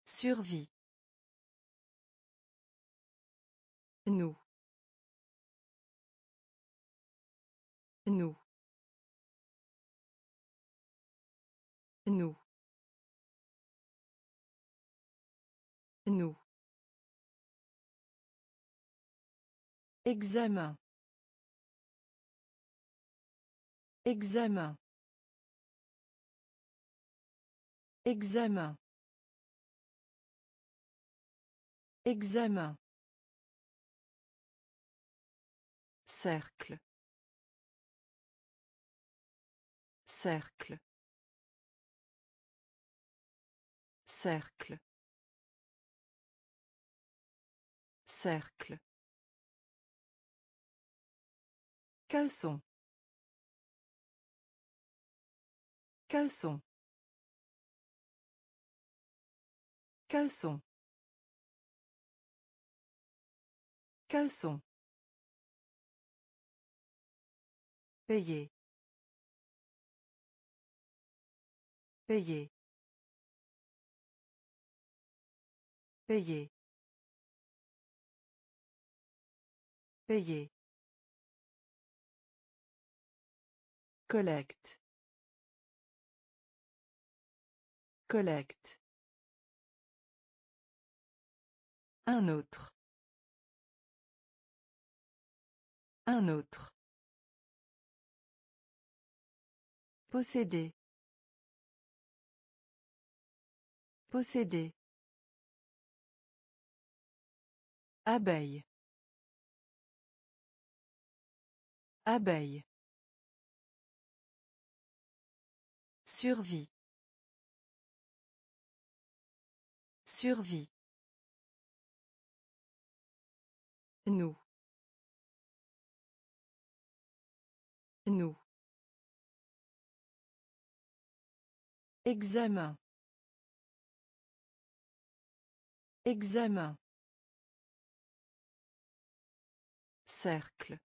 Survie. Nous. Nous. Nous. Nous. Examen. Examen. Examen. Examen. Cercle. Cercle. Cercle. Cercle. Caleçon. Caleçon. Caleçon. Caleçon. Payer. Payer. Payer. Payer. Collecte. Collecte. Un autre. Un autre. Posséder. Posséder. Abeille. Abeille. Survie. Survie. Nous. Nous. Examen. Examen. Cercle.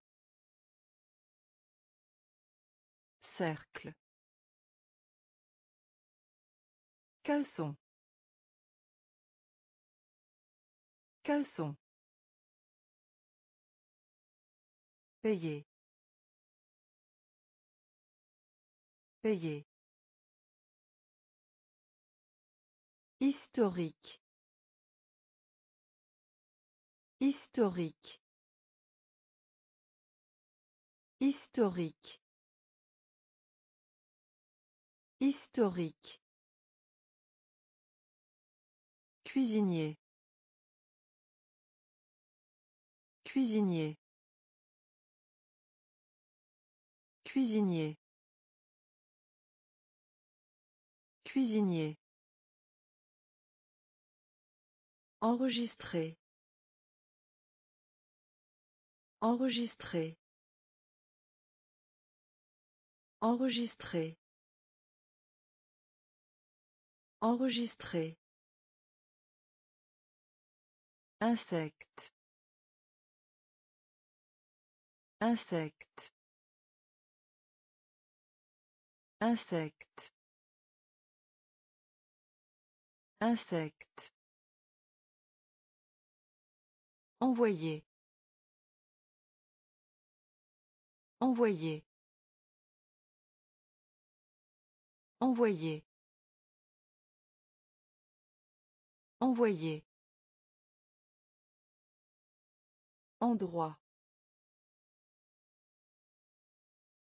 Cercle. Caleçon. Caleçon. Payer. Payer. Historique. Historique. Historique. Historique. Cuisinier. Cuisinier. Cuisinier. Cuisinier. Enregistrer. Enregistrer. Enregistrer. Enregistrer. Insecte. Insecte. Insecte. Insecte. Envoyer. Envoyer. Envoyer. Envoyer. Endroit.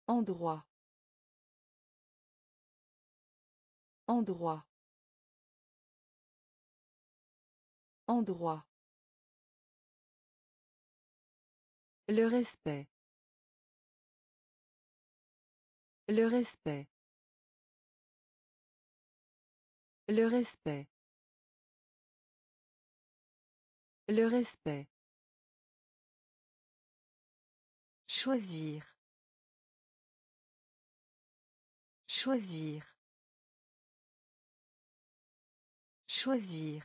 Endroit. Endroit. Endroit. Le respect. Le respect. Le respect. Le respect. Choisir. Choisir. Choisir.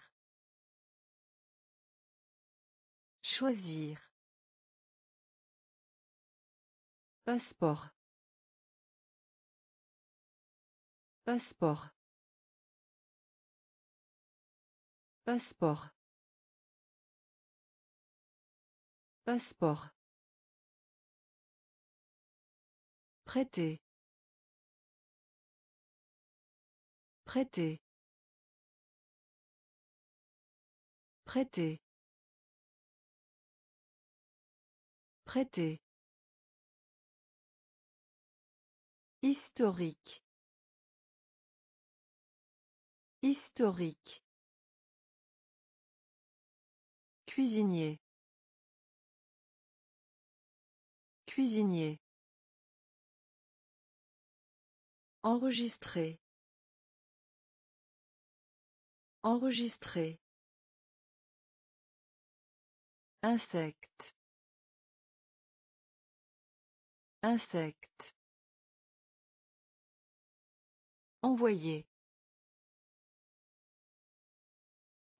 Choisir. Passeport. Passeport. Passeport. Passeport. Prêter. Prêter. Prêter. Prêter. Historique. Historique. Cuisinier. Cuisinier. Enregistrer. Enregistrer. Insecte. Insecte. Envoyer.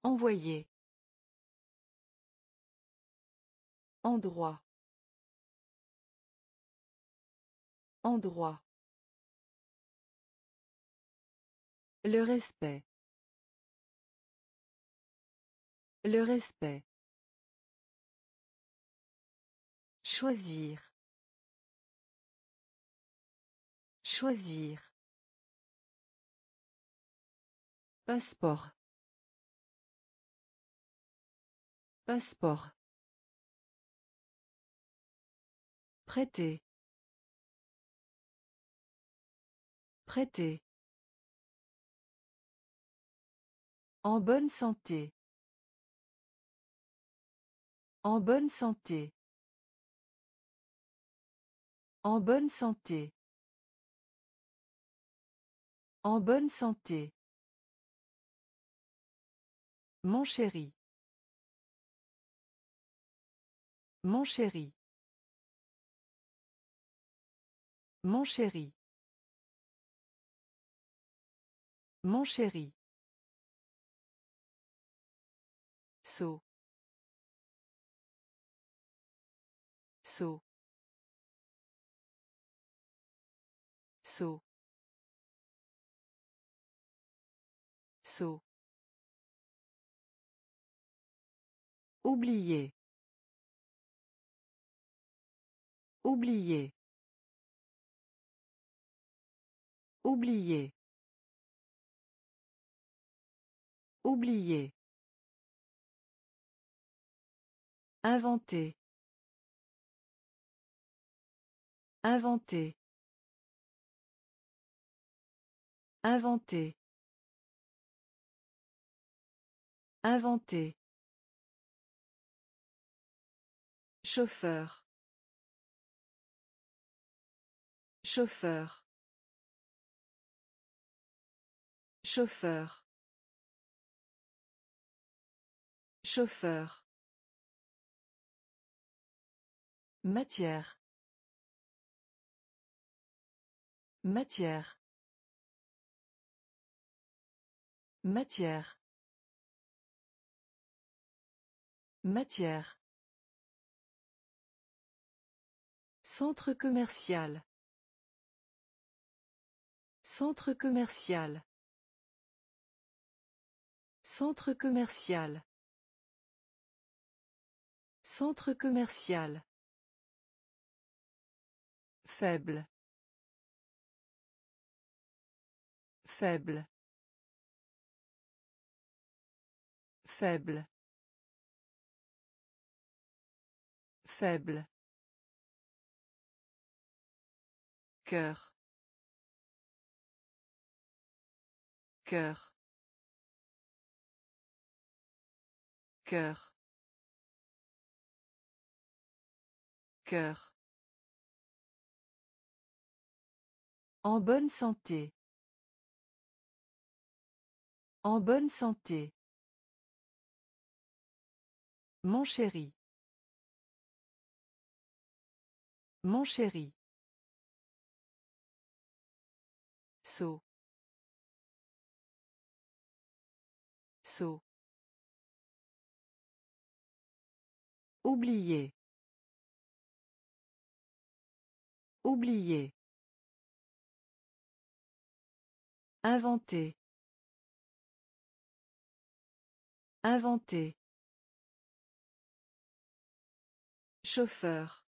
Envoyer. Endroit. Endroit. Le respect. Le respect. Choisir. Choisir. Passeport. Passeport. Prêter. Prêter. En bonne santé. En bonne santé. En bonne santé. En bonne santé. Mon chéri. Mon chéri. Mon chéri. Mon chéri. Saut. Saut. Saut. Saut. Oublier. Oublier. Oublier. Oublier. Inventer. Inventer. Inventer. Inventer. Chauffeur. Chauffeur. Chauffeur. Chauffeur. Matière. Matière. Matière. Matière. Centre commercial. Centre commercial. Centre commercial. Centre commercial. Faible. Faible. Faible. Faible. Cœur. Cœur. Cœur. Cœur. En bonne santé. En bonne santé. Mon chéri. Mon chéri. Saut. Saut. Oublier. Oublier. Inventer. Inventer. Chauffeur.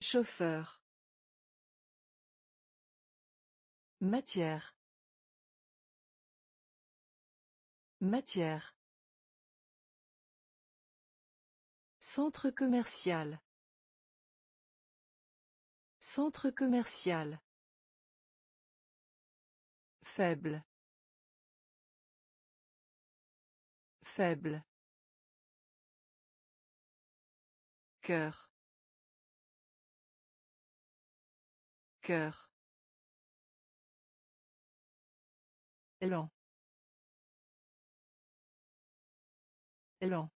Chauffeur. Matière. Matière. Centre commercial. Centre commercial. Faible. Faible. Cœur. Cœur. Élan. Élan.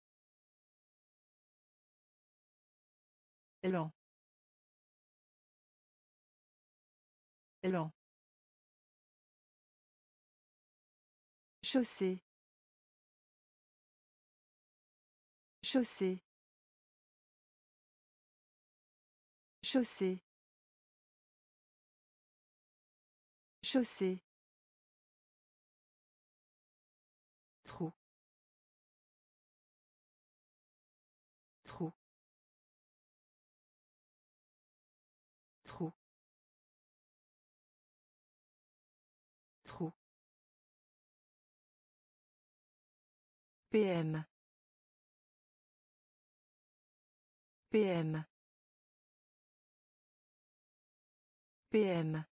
Élan. Élan. Chaussée. Chaussée. Chaussée. Chaussée. PM. PM. PM.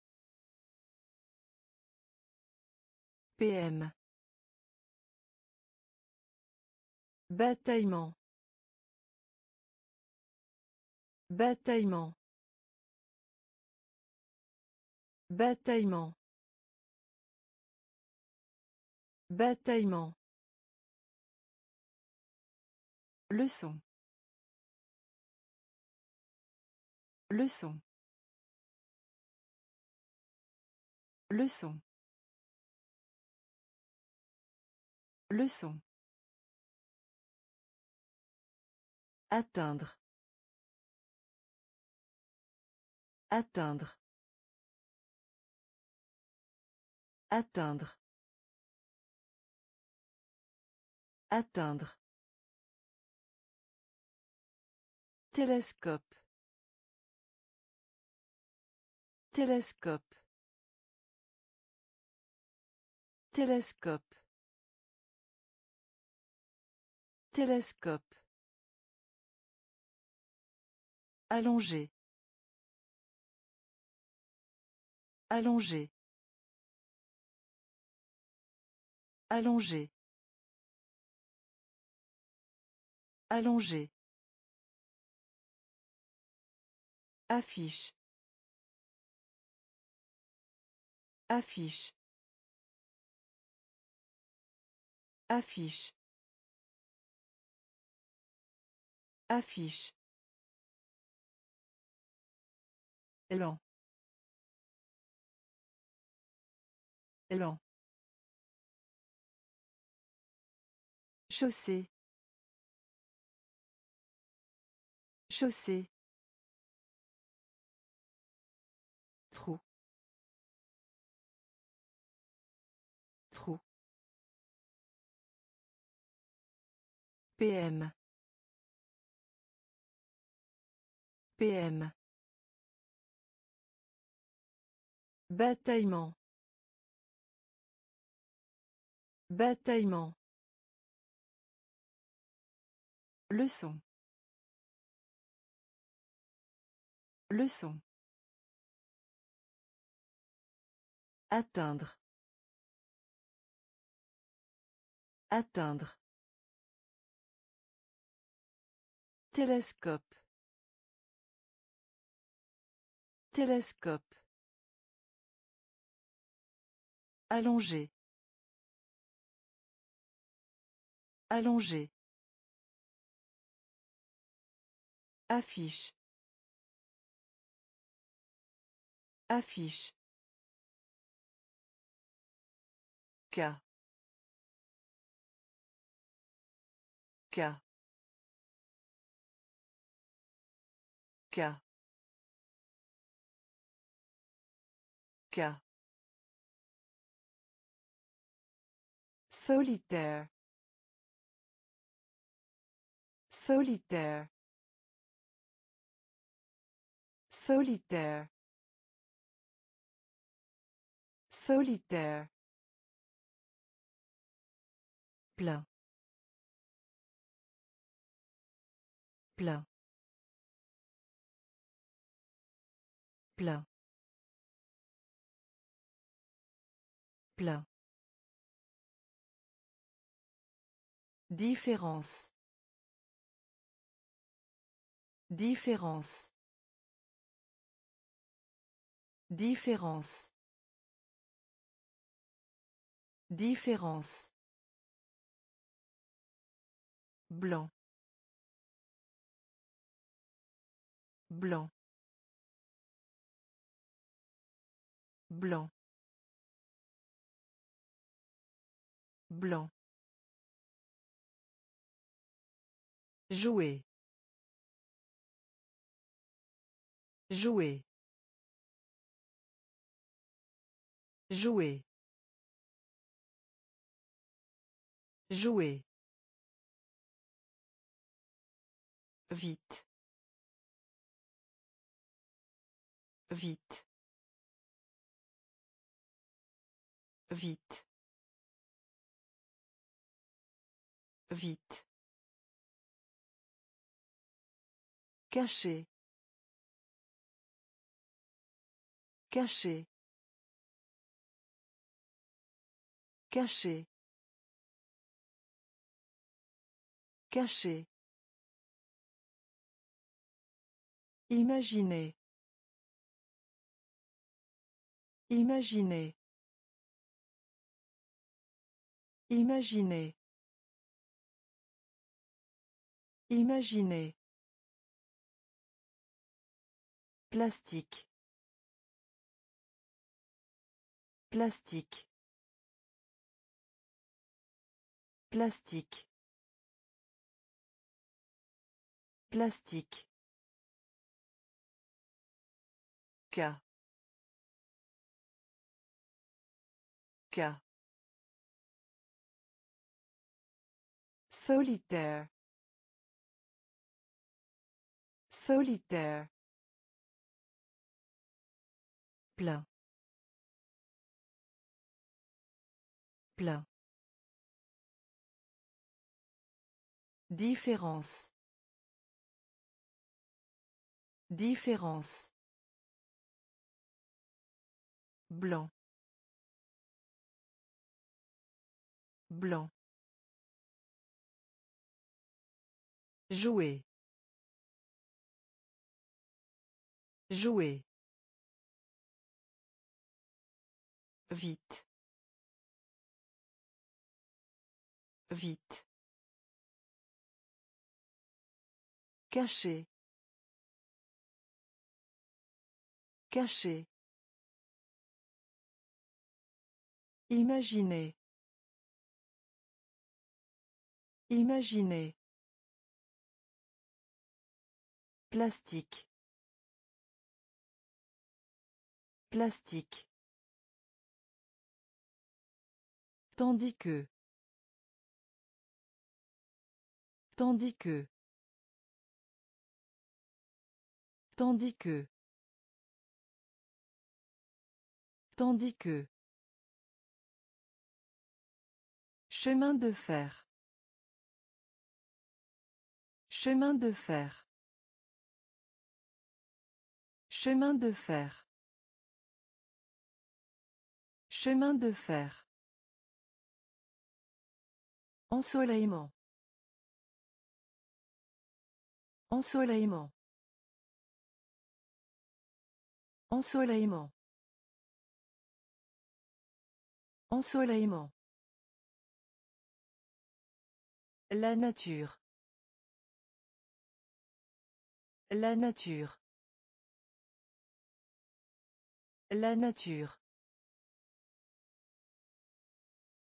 PM. Bataillement. Bataillement. Bataillement. Bataillement. Leçon. Leçon. Leçon. Leçon. Atteindre. Atteindre. Atteindre. Atteindre. Télescope. Télescope. Télescope. Télescope. Allongé. Allongé. Allongé. Allongé. Affiche. Affiche. Affiche. Affiche. Élan. Élan. Chaussée. Chaussée. PM. PM. Bataillement. Bataillement. Leçon. Leçon. Atteindre. Atteindre. Télescope. Télescope. Allongé. Allongé. Affiche. Affiche. K. K. K. K. Solitaire. Solitaire. Solitaire. Solitaire. Plein. Plein. Plein. Plein. Différence. Différence. Différence. Différence. Blanc. Blanc. Blanc. Blanc. Jouer. Jouer. Jouer. Jouer. Vite. Vite. Vite. Vite. Caché. Caché. Caché. Caché. Imaginez. Imaginez. Imaginez. Imaginez. Plastique. Plastique. Plastique. Plastique. Cas. Cas. Solitaire. Solitaire. Plein. Plein. Différence. Différence. Blanc. Blanc. Jouer. Jouer. Vite. Vite. Caché. Caché. Imaginez. Imaginez. Plastique. Plastique. Tandis que. Tandis que. Tandis que. Tandis que. Chemin de fer. Chemin de fer. Chemin de fer. Chemin de fer. Ensoleillement. Ensoleillement. Ensoleillement. Ensoleillement. La nature. La nature. La nature.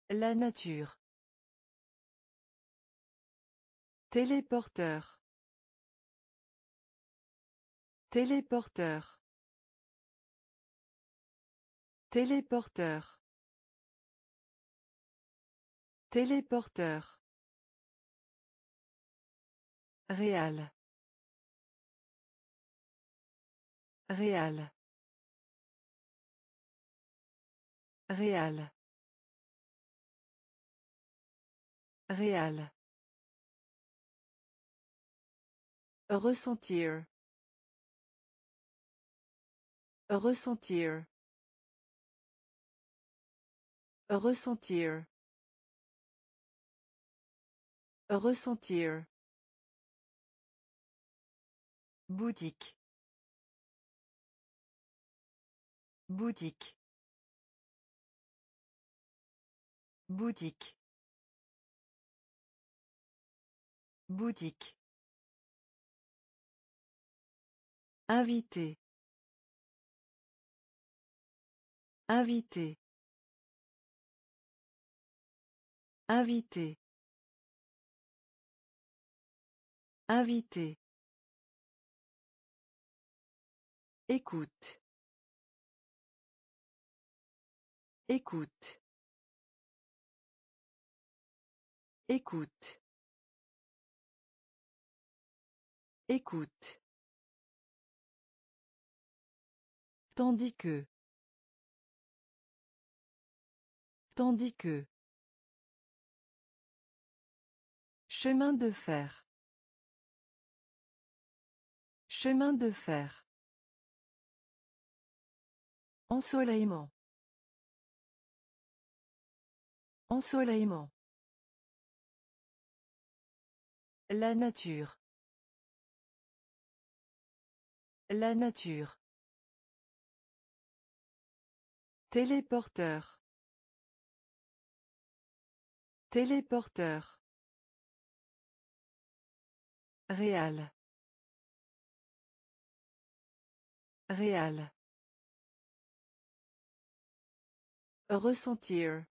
La nature. Téléporteur. Téléporteur. Téléporteur. Téléporteur. Réal. Réal. Réal. Réal. Ressentir. Ressentir. Ressentir. Ressentir. Boutique. Boutique. Boutique. Boutique. Invité. Invité. Invité. Invité. Écoute. Écoute. Écoute. Écoute. Tandis que. Tandis que. Chemin de fer. Chemin de fer. Ensoleillement. Ensoleillement. La nature. La nature. Téléporteur. Téléporteur. Réal. Réal. Ressentir.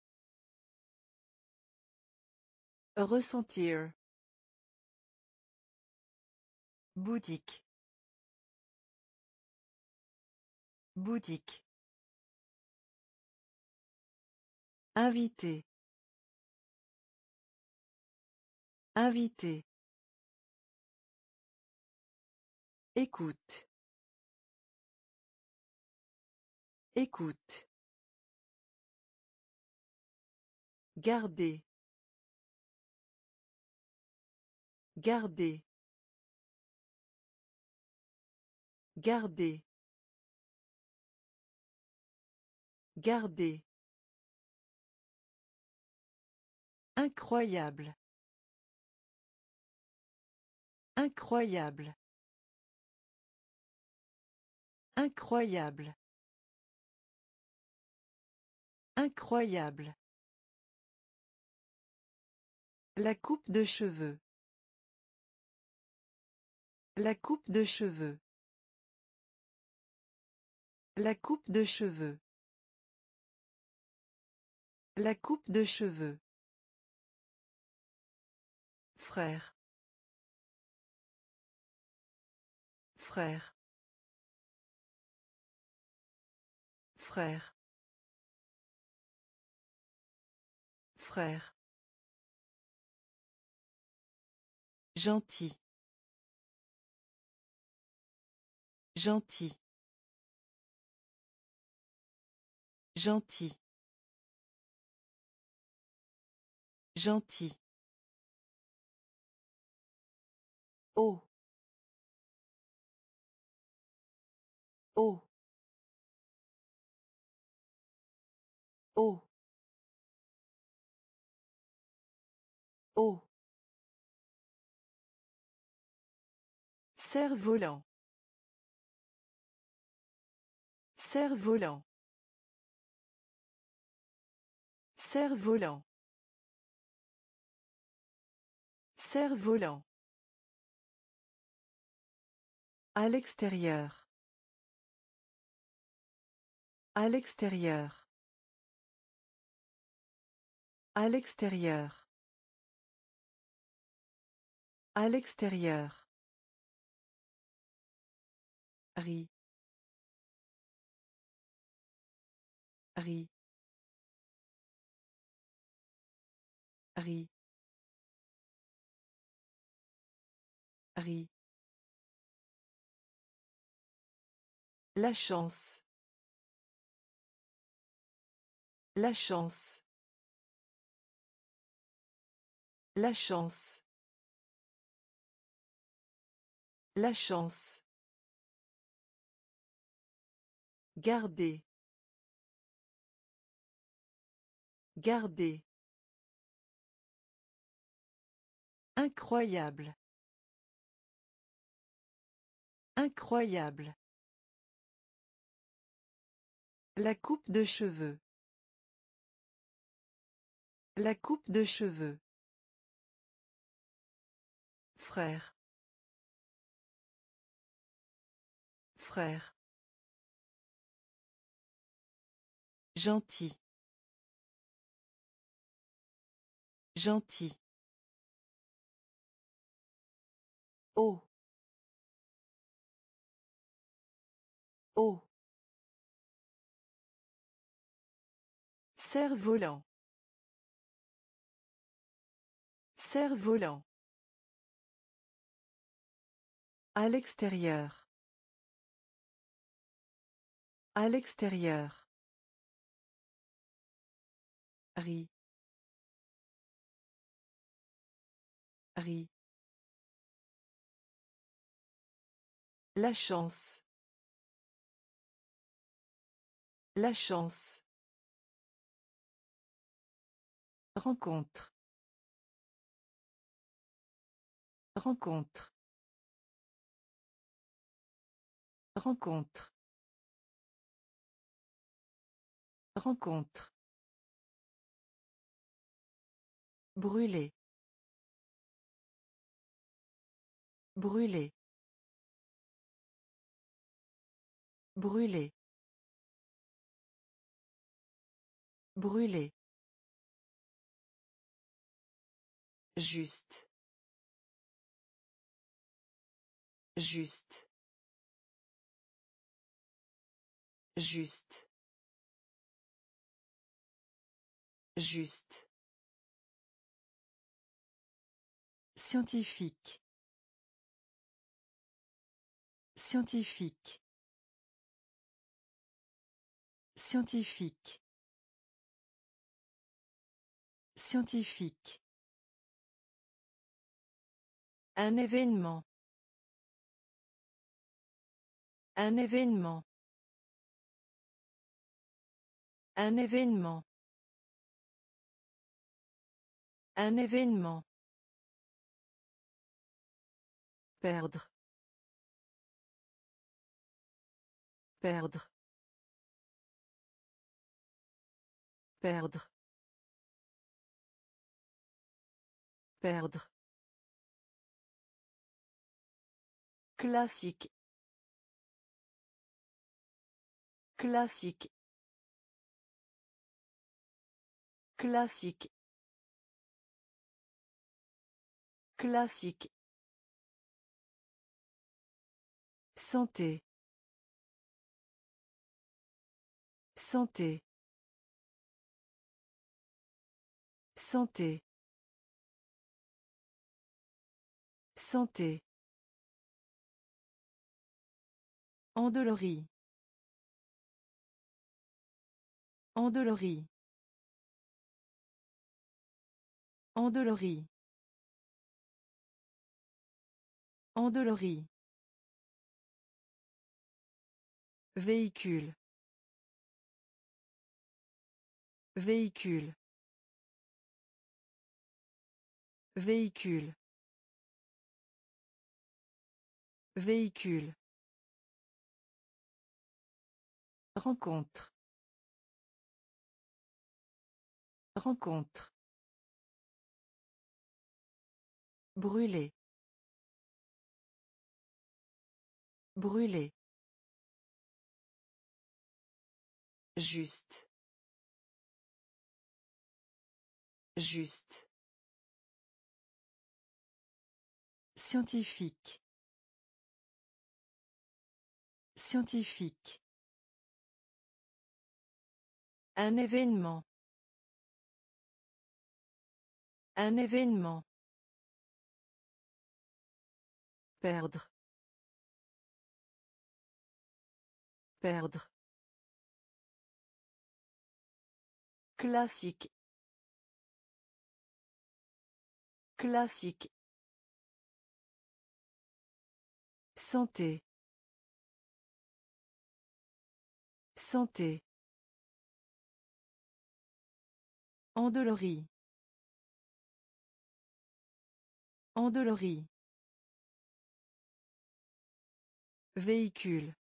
Ressentir. Boutique. Boutique. Invité. Invité. Écoute. Écoute. Garder. Garder. Garder. Garder. Incroyable. Incroyable. Incroyable. Incroyable. La coupe de cheveux. La coupe de cheveux. La coupe de cheveux. La coupe de cheveux. Frère. Frère. Frère. Frère. Gentil. Gentil. Gentil. Gentil. Oh. Oh. Oh. Oh. Cerf-volant. Cerf-volant. Cerf-volant. Cerf-volant. À l'extérieur. À l'extérieur. À l'extérieur. À l'extérieur. Riz. Riz. Riz. Riz. La chance. La chance. La chance. La chance. Garder. Garder. Incroyable. Incroyable. La coupe de cheveux. La coupe de cheveux. Frère. Frère. Gentil. Gentil. Oh. Oh. Cerf-volant. Cerf-volant. À l'extérieur. À l'extérieur. Riz. Riz. La chance. La chance. Rencontre. Rencontre. Rencontre. Rencontre. Brûler. Brûler. Brûler. Brûler. Juste. Juste. Juste. Juste. Scientifique. Scientifique. Scientifique. Scientifique. Un événement. Un événement. Un événement. Un événement. Perdre. Perdre. Perdre. Perdre. Classique. Classique. Classique. Classique. Santé. Santé. Santé. Santé. Endolorie. Endolorie. Endolorie. Endolorie. Véhicule. Véhicule. Véhicule. Véhicule. Rencontre. Rencontre. Brûler. Brûler. Juste. Juste. Scientifique. Scientifique. Un événement. Un événement. Perdre. Perdre. Classique. Classique. Santé. Santé. Endolorie. Endolorie. Véhicule.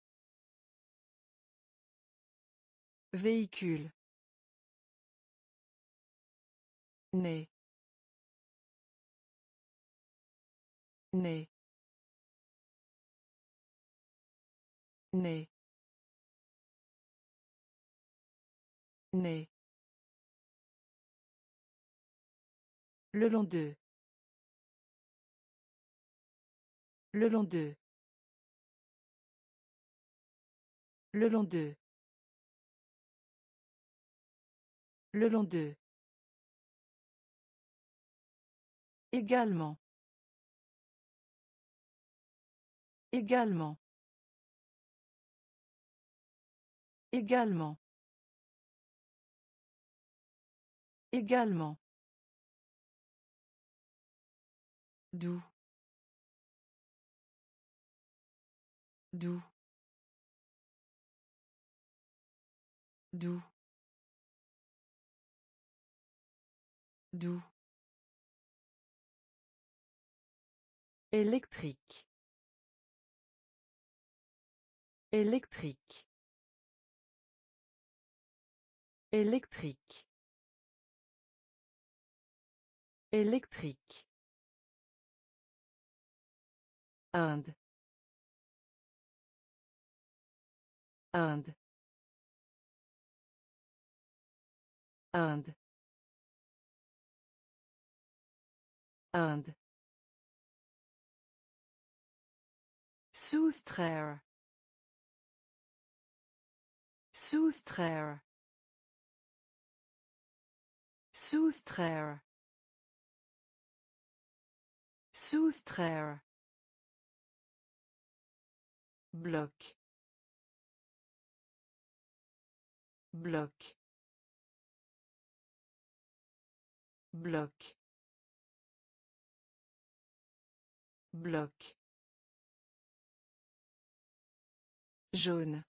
Véhicule. Né. Né. Né. Né. Le long d'eux. Le long d'eux. Le long d'eux. Le long d'eux. Également. Également. Également. Également. D'où. D'où. D'où. D'où. Électrique. Électrique. Électrique. Électrique. Inde. Inde. Inde. Inde. Soustraire. Soustraire. Soustraire. Soustraire. Bloc. Bloc. Bloc. Bloc. Jaune.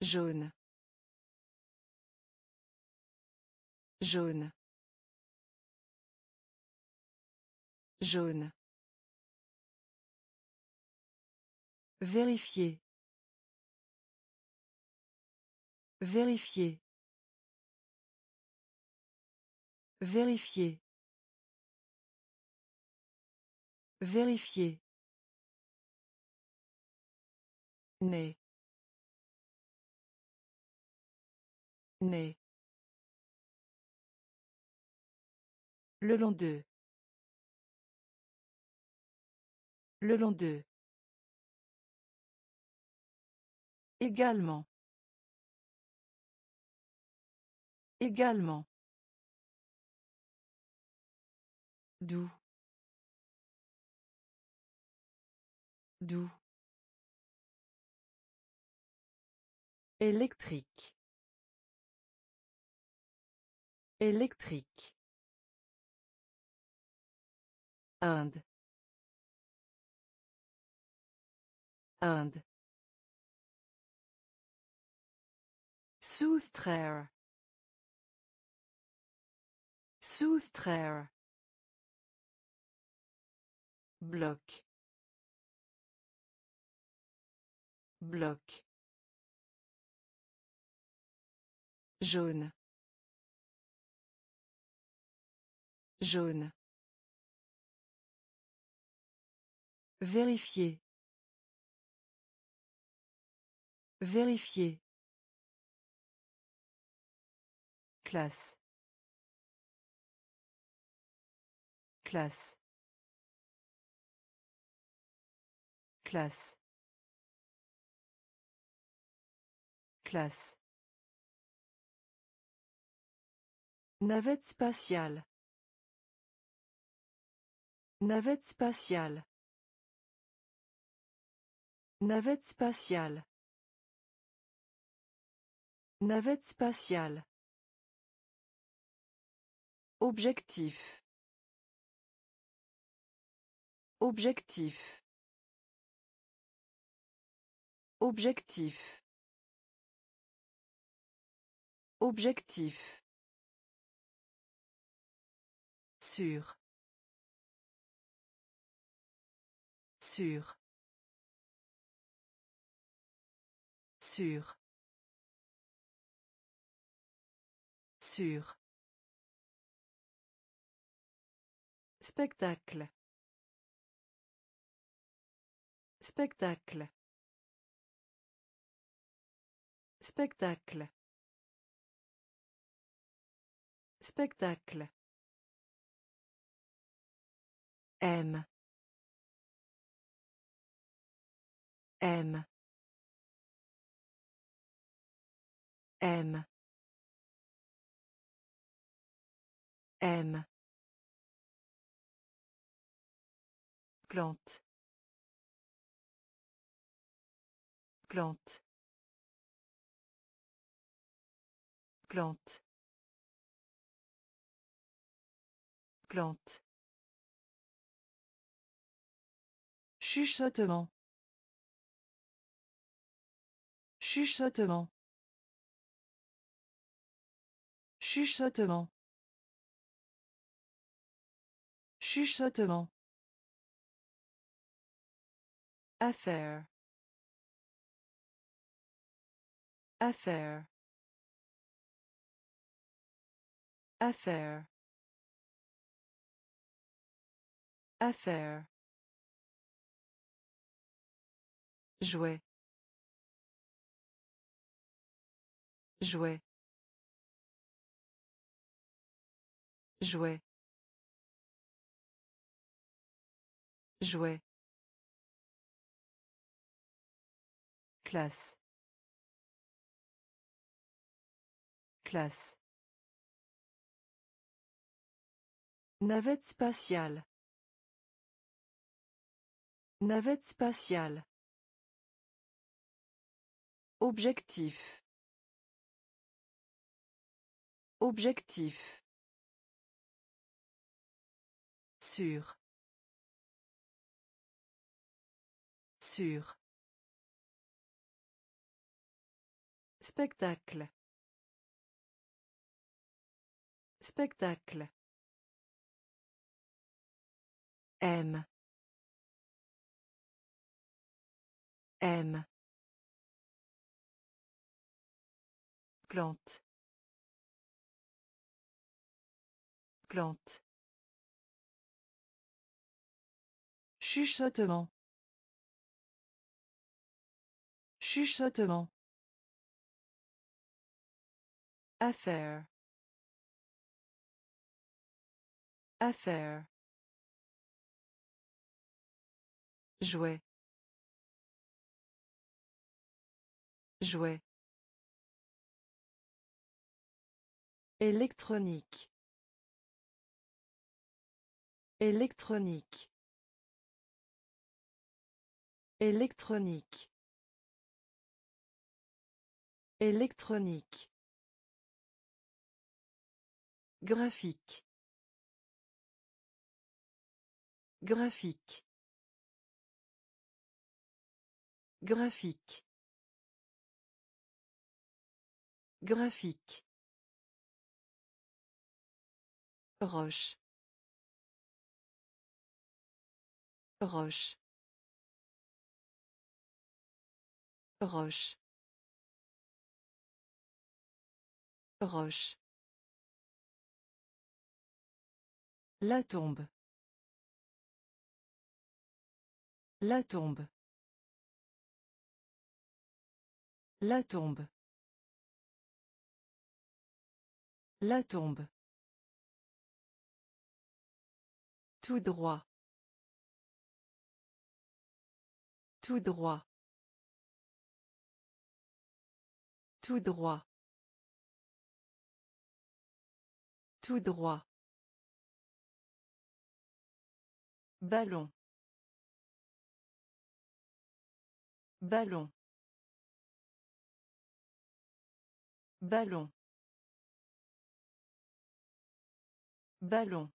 Jaune. Jaune. Jaune. Vérifier. Vérifier. Vérifier. Vérifier. Né. Né. Le long d'eux. Le long d'eux. Également. Également. D'où. D'où. Électrique. Électrique. Inde. Inde. Soustraire. Soustraire. Bloc. Bloc. Jaune. Jaune. Vérifier. Vérifier. Classe. Classe. Classe. Classe. Navette spatiale. Navette spatiale. Navette spatiale. Navette spatiale. Objectif. Objectif. Objectif. Objectif. Sûr. Sûr. Sûr. Sur. Spectacle. Spectacle. Spectacle. Spectacle. M. M. M. M. Plante. Plante. Plante. Plante. Chuchotement. Chuchotement. Chuchotement. Chuchotement. Affaire. Affaire. Affaire. Affaire. Jouet. Jouet. Jouet. Classe. Classe. Navette spatiale. Navette spatiale. Objectif. Objectif. Sur. Spectacle. Spectacle. M. M. Plante. Plante. Chuchotement. Chuchotement. Affaire. Affaire. Jouet. Jouet. Électronique. Électronique. Électronique. Électronique. Graphique. Graphique. Graphique. Graphique. Roche. Roche. Roche. Roche. La tombe. La tombe. La tombe. La tombe. Tout droit. Tout droit. Tout droit. Tout droit. Ballon. Ballon. Ballon. Ballon.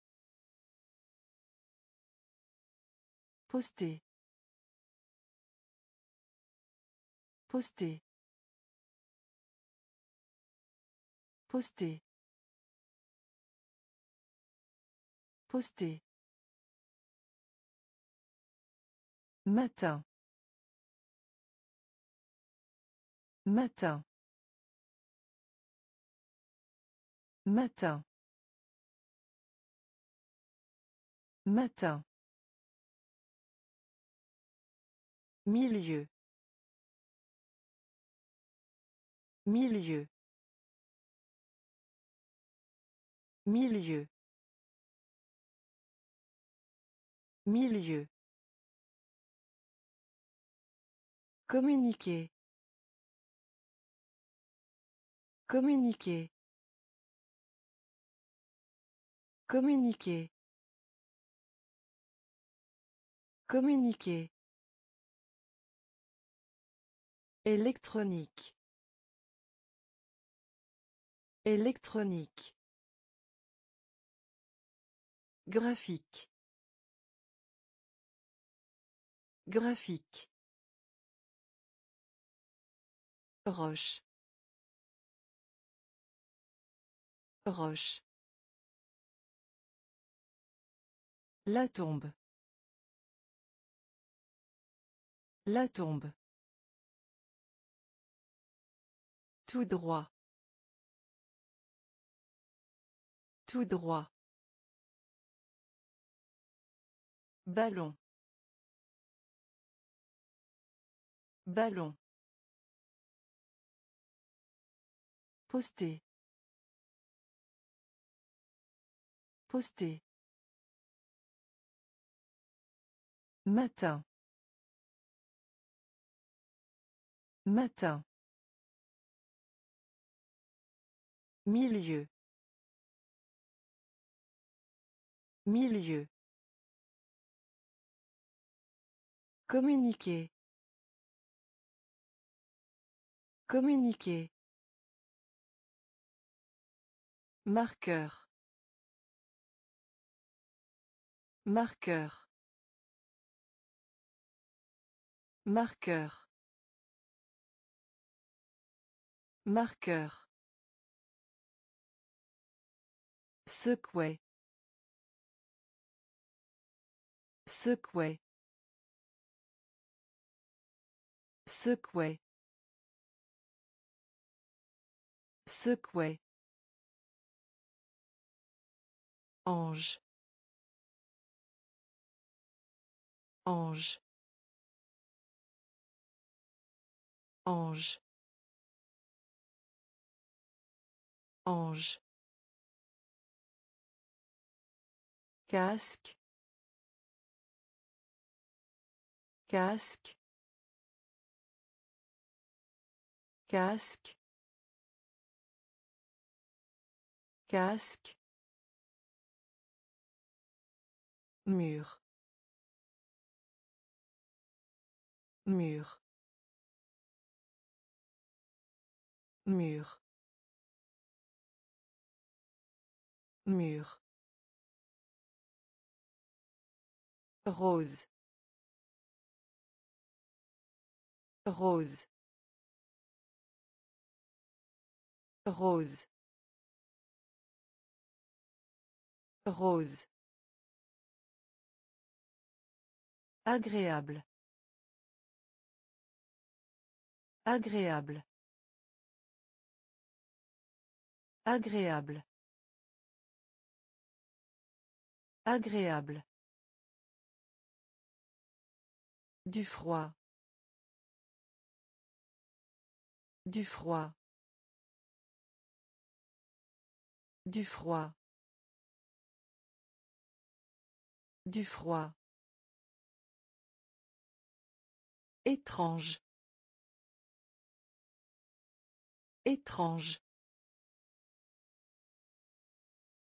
Poster. Poster. Poster. Poster. Matin. Matin. Matin. Matin. Milieu. Milieu. Milieu. Milieu. Communiquer. Communiquer. Communiquer. Communiquer. Électronique. Électronique. Graphique. Graphique. Roche. Roche. La tombe. La tombe. Tout droit. Tout droit. Ballon. Ballon. Poster. Poster. Matin. Matin. Milieu. Milieu. Communiquer. Communiquer. Marqueur. Marqueur. Marqueur. Marqueur. Secouer. Secouer. Secouer. Secouer. Ange. Ange. Ange. Ange. Casque. Casque. Casque. Casque. Mur. Mur. Mur. Mur. Rose. Rose. Rose. Rose. Agréable. Agréable. Agréable. Agréable. Du froid. Du froid. Du froid. Du froid. Étrange. Étrange.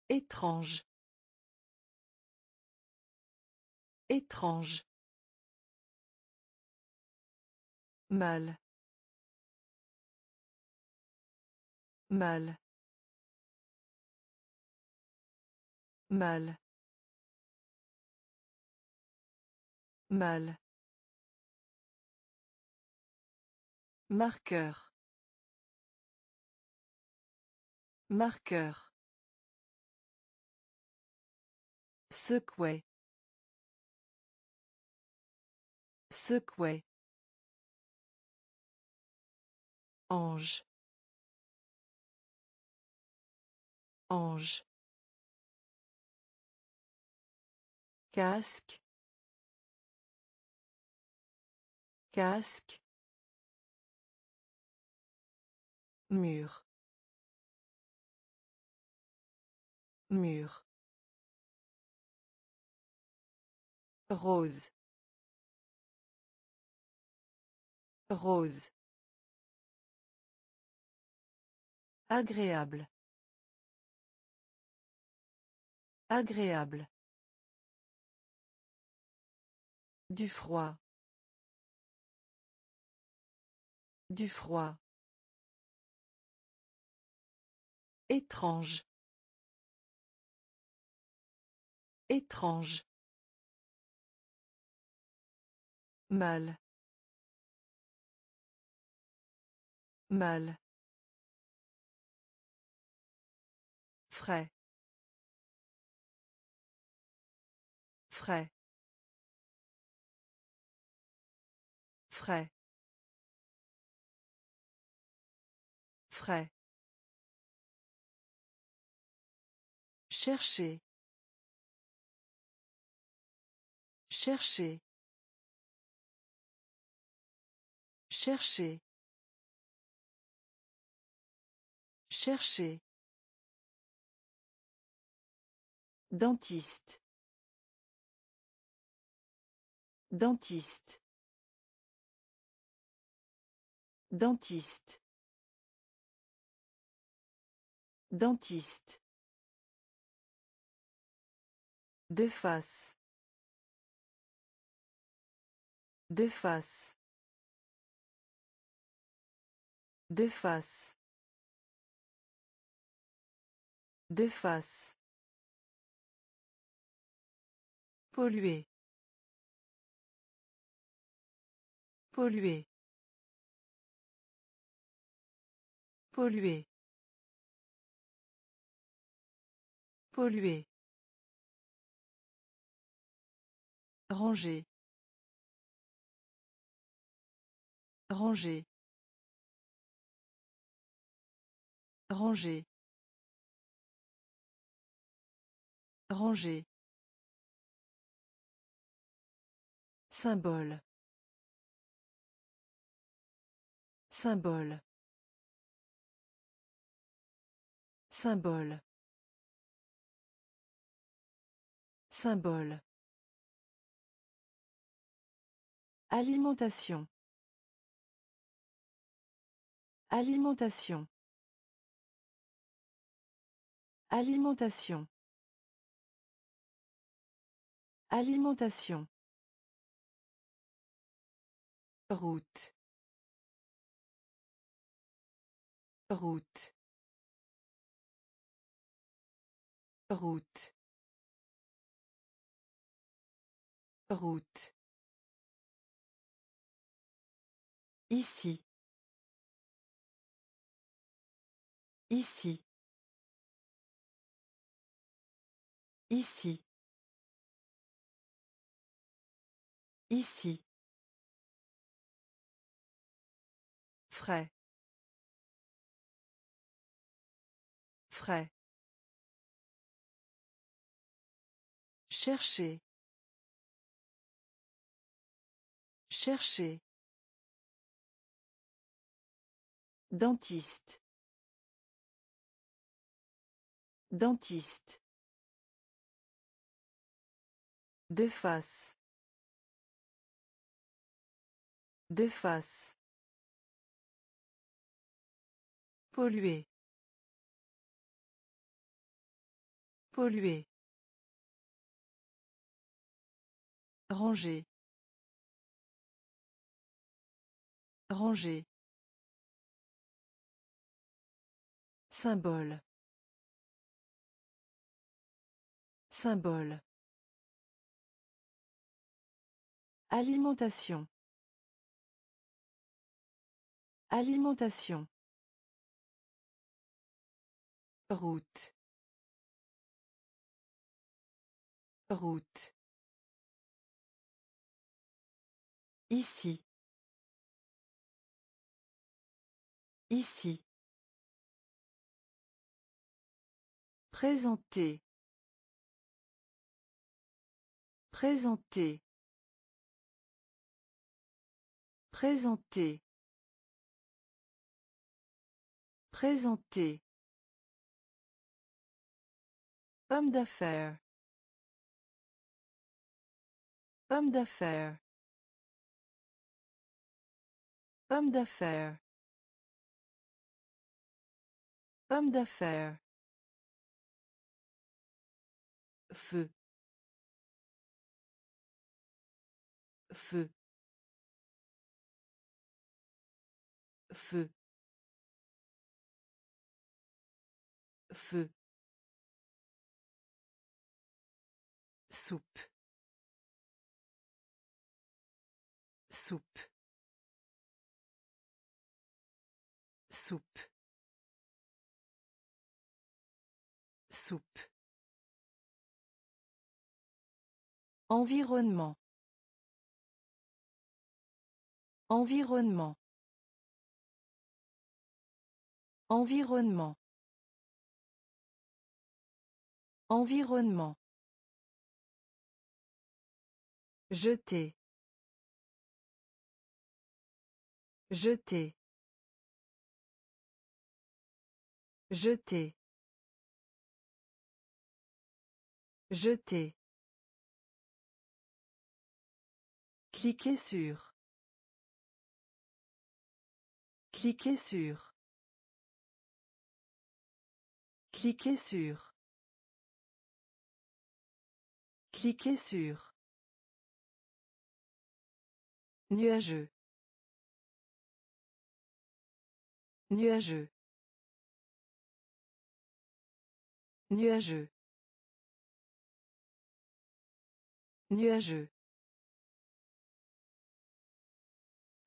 Étrange. Étrange. Mal. Mal. Mal. Mal. Marqueur. Marqueur. Secouer. Secouer. Ange. Ange. Casque. Casque. Mur. Mur. Rose. Rose. Agréable. Agréable. Du froid. Du froid. Étrange. Étrange. Mal. Mal. Frais. Frais. Frais. Frais. Chercher. Chercher. Chercher. Chercher. Dentiste. Dentiste. Dentiste. Dentiste. De face. De face. De face. De face. Polluer. Polluer. Polluer. Polluer. Ranger. Ranger. Ranger. Ranger. Symbole. Symbole. Symbole. Symbole. Alimentation. Alimentation. Alimentation. Alimentation. Route. Route. Route. Route. Ici. Ici. Ici. Ici. Frais. Frais. Chercher. Chercher. Dentiste. Dentiste. De face. De face. Polluer. Polluer. Ranger. Ranger. Symbole. Symbole. Alimentation. Alimentation. Route. Route. Ici. Ici. Présenter. Présenter. Présenter. Présenter. Homme d'affaires. Homme d'affaires. Homme d'affaires. Homme d'affaires. Feu. Feu. Feu. Feu. Soupe. Soupe. Soupe. Soupe. Environnement. Environnement. Environnement. Environnement. Jeter. Jeter. Jeter. Jeter. Cliquez sur. Cliquez sur. Cliquez sur. Cliquez sur. Nuageux. Nuageux. Nuageux. Nuageux.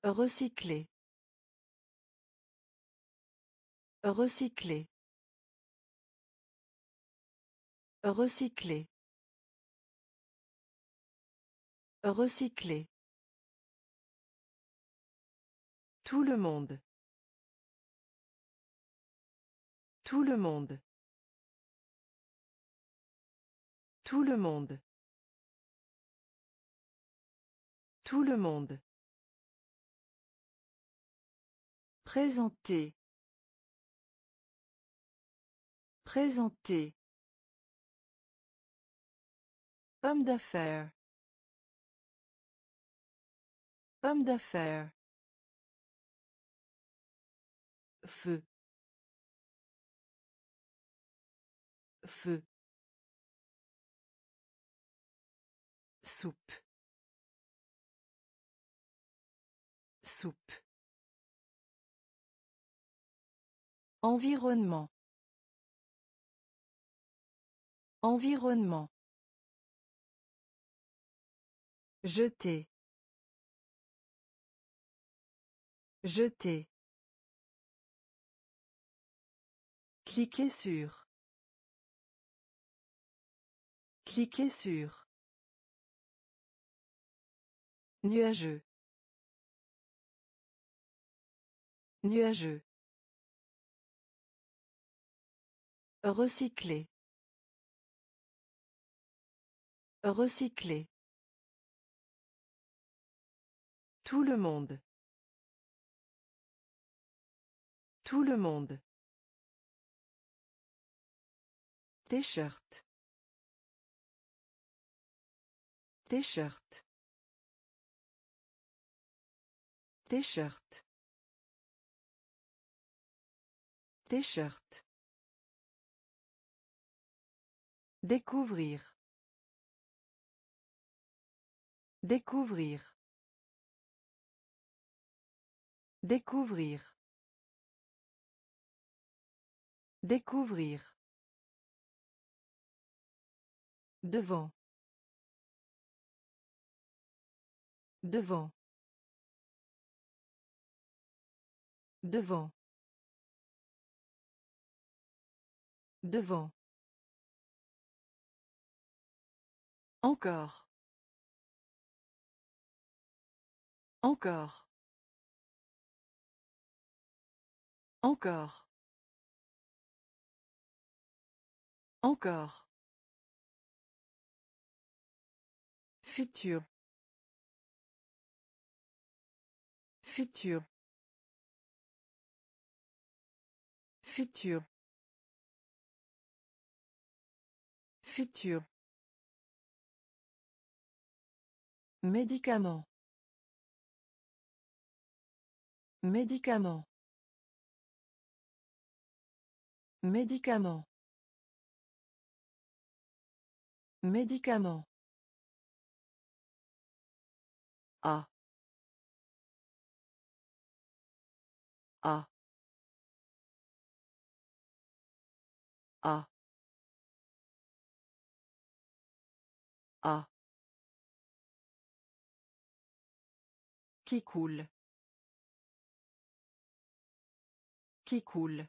Recycler. Recycler. Recycler. Recycler. Tout le monde. Tout le monde. Tout le monde. Tout le monde. Présenter. Présenter. Homme d'affaires. Homme d'affaires. Feu. Feu. Soupe. Soupe. Environnement. Environnement. Jeter. Jeter. Cliquez sur. Cliquez sur. Nuageux. Nuageux. Recycler. Recycler. Tout le monde. Tout le monde. T-shirt. T-shirt. T-shirt. T-shirt. Découvrir. Découvrir. Découvrir. Découvrir. Devant. Devant. Devant. Devant. Encore. Encore. Encore. Encore. Futur. Futur. Futur. Futur. Médicament. Médicament. Médicament. Médicament. A. A. A. A. Qui coule? Qui coule?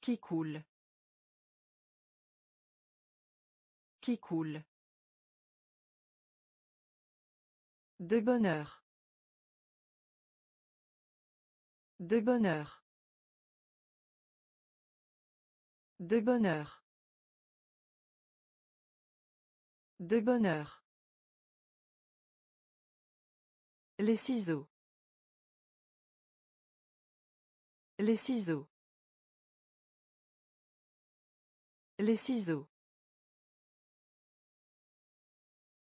Qui coule? Qui coule? De bonheur. De bonheur. De bonheur. De bonheur. Les ciseaux. Les ciseaux. Les ciseaux.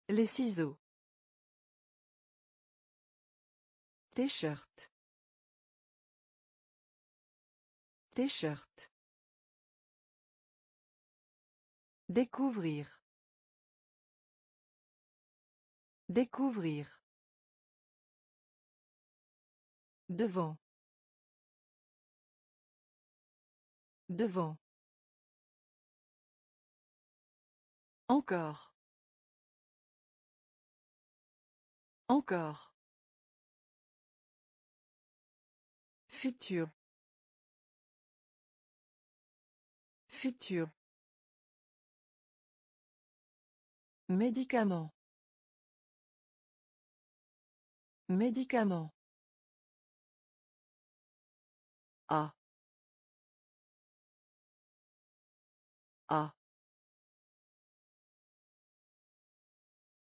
Les ciseaux. T-shirt. T-shirt. Découvrir. Découvrir. Devant. Devant. Encore. Encore. Futur. Futur. Médicament. Médicament. A. A.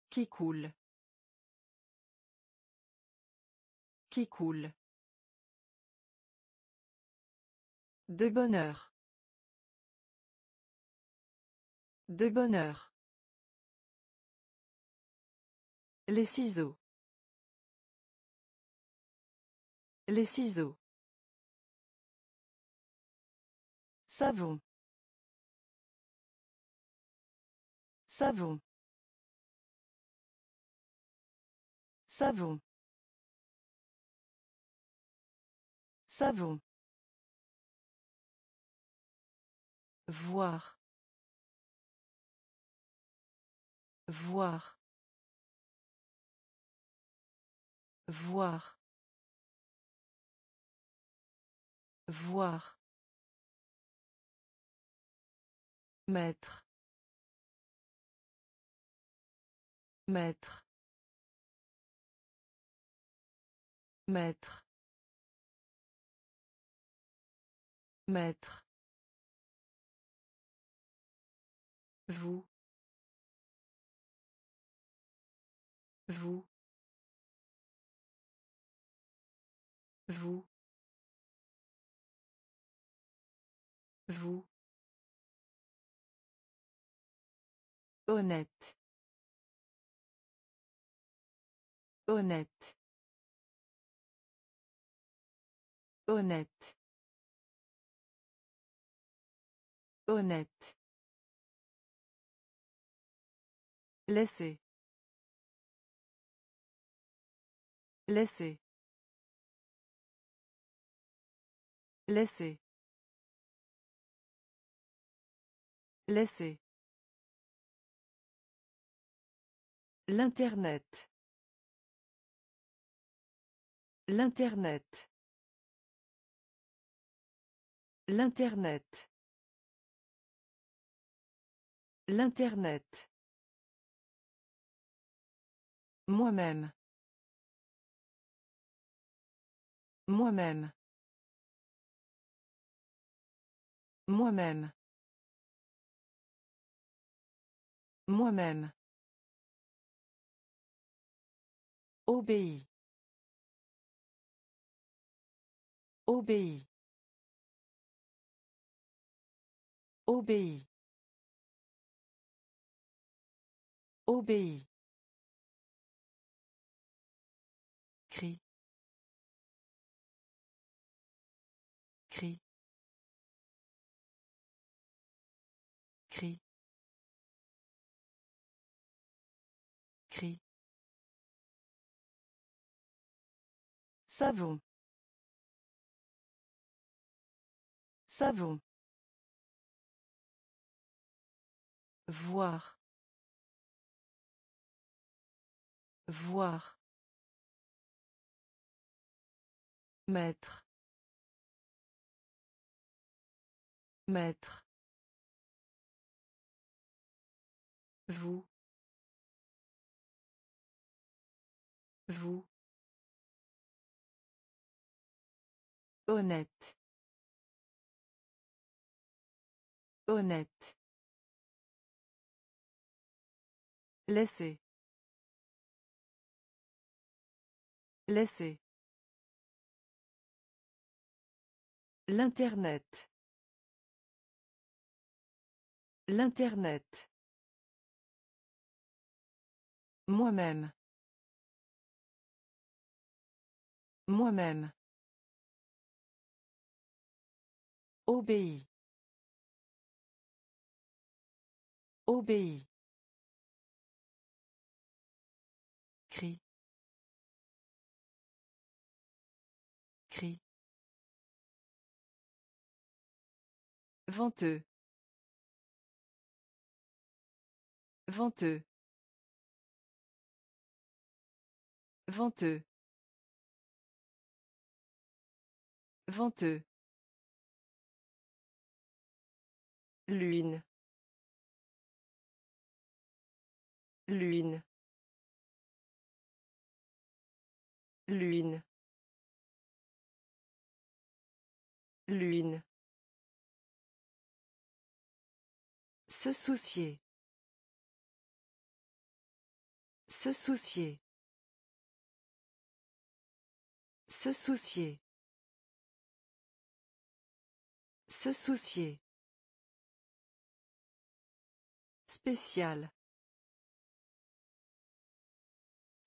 Qui coule. Qui coule. De bonheur. De bonheur. Les ciseaux. Les ciseaux. Savon. Savon. Savon. Savon. Voir. Voir. Voir. Voir. Maître. Maître. Maître. Maître. Vous. Vous. Vous. Vous. Honnête. Honnête. Honnête. Honnête. Laissez. Laissez. Laissez. Laissez. L'Internet. L'Internet. L'Internet. L'Internet. Moi-même. Moi-même. Moi-même. Moi-même. Obéis. Obéis. Obéis. Obéis. Cri. Savon. Savon. Voir. Voir. Maître. Maître. Vous. Vous. Honnête. Honnête. Laissez. Laissez. L'Internet. L'Internet. Moi-même. Moi-même. Obéis. Obéis. Cri. Cri. Venteux. Venteux. Venteux. Venteux. Lune. Lune. Lune. Lune. Se soucier. Se soucier. Se soucier. Se soucier. Spécial.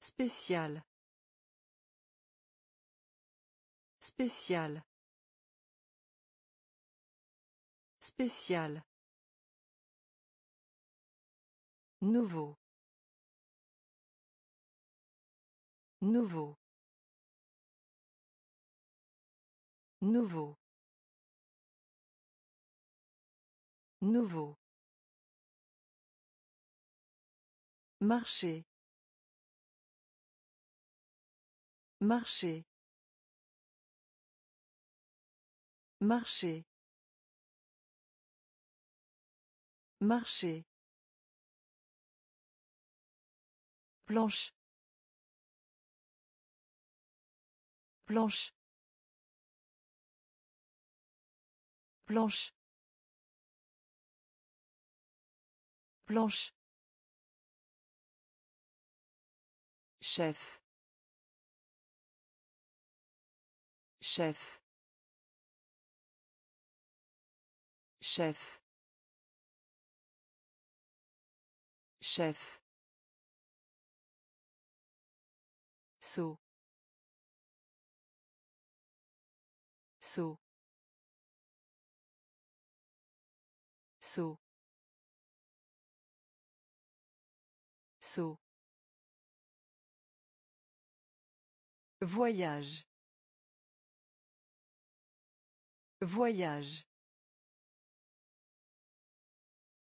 Spécial. Spécial. Spécial. Nouveau. Nouveau. Nouveau. Nouveau. Marcher. Marcher. Marcher. Marcher. Planche. Planche. Planche. Planche. Chef. Chef. Chef. Chef. Saut. Saut. Saut. Saut. Voyage. Voyage.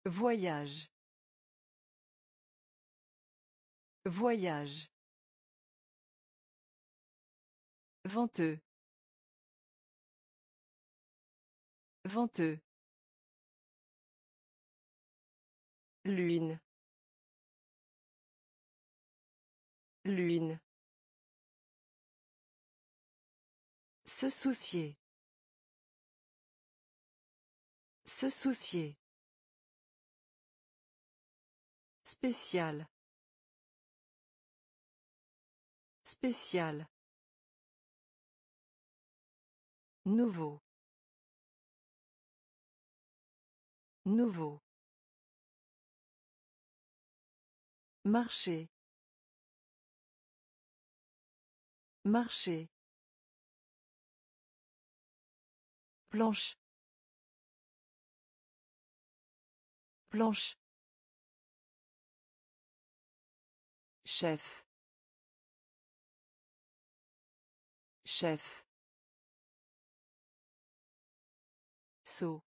Voyage. Voyage. Venteux. Venteux. Lune. Lune. Se soucier. Se soucier. Spécial. Spécial. Nouveau. Nouveau. Marcher. Marcher. Planche. Planche. Chef. Chef. Saut.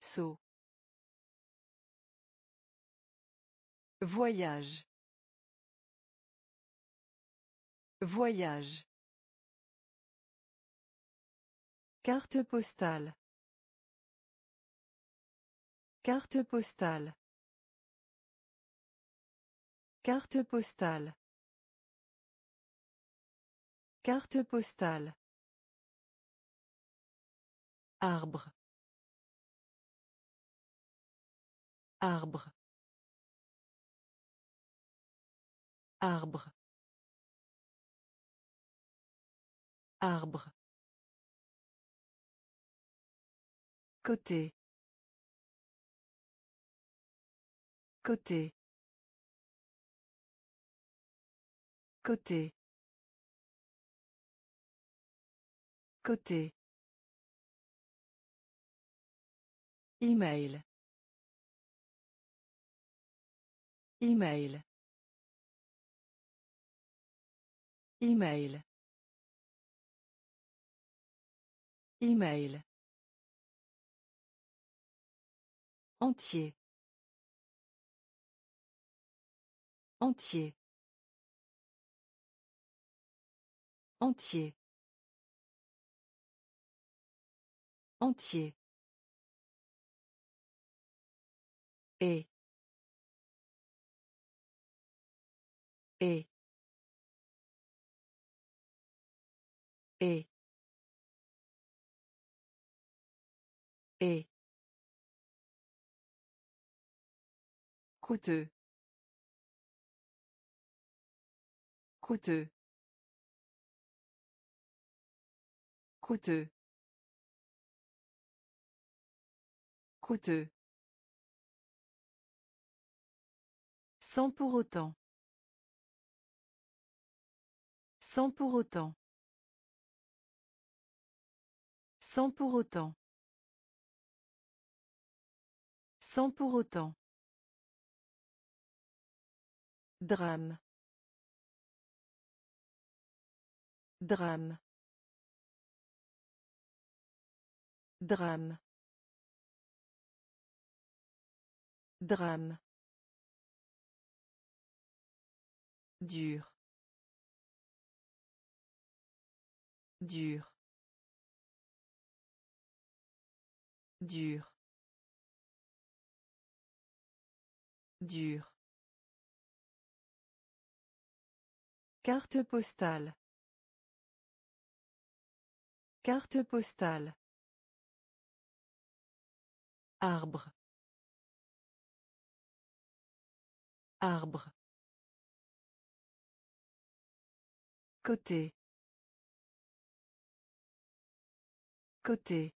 Saut. Voyage. Voyage. Carte postale. Carte postale. Carte postale. Carte postale. Arbre. Arbre. Arbre. Arbre. Côté. Côté. Côté. Côté. Email. Email. Email. Email. Entier. Entier. Entier. Entier. Et. Et. Et. Et. Coûteux. Coûteux. Coûteux. Coûteux. Sans pour autant. Sans pour autant. Sans pour autant. Sans pour autant. Drame. Drame. Drame. Drame. Dur. Dur. Dur. Dur. Carte postale. Carte postale. Arbre. Arbre. Côté. Côté.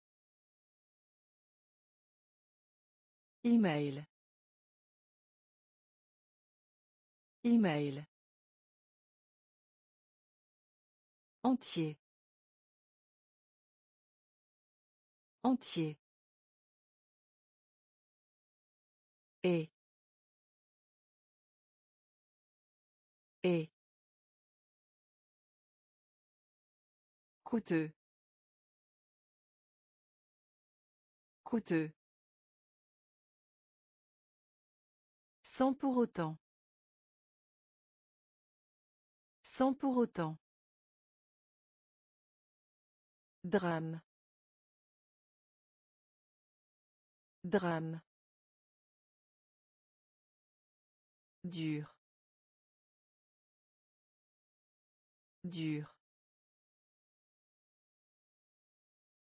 Email. Email. Entier. Entier. Et. Et. Coûteux. Coûteux. Sans pour autant. Sans pour autant. Drame. Drame. Dur. Dur.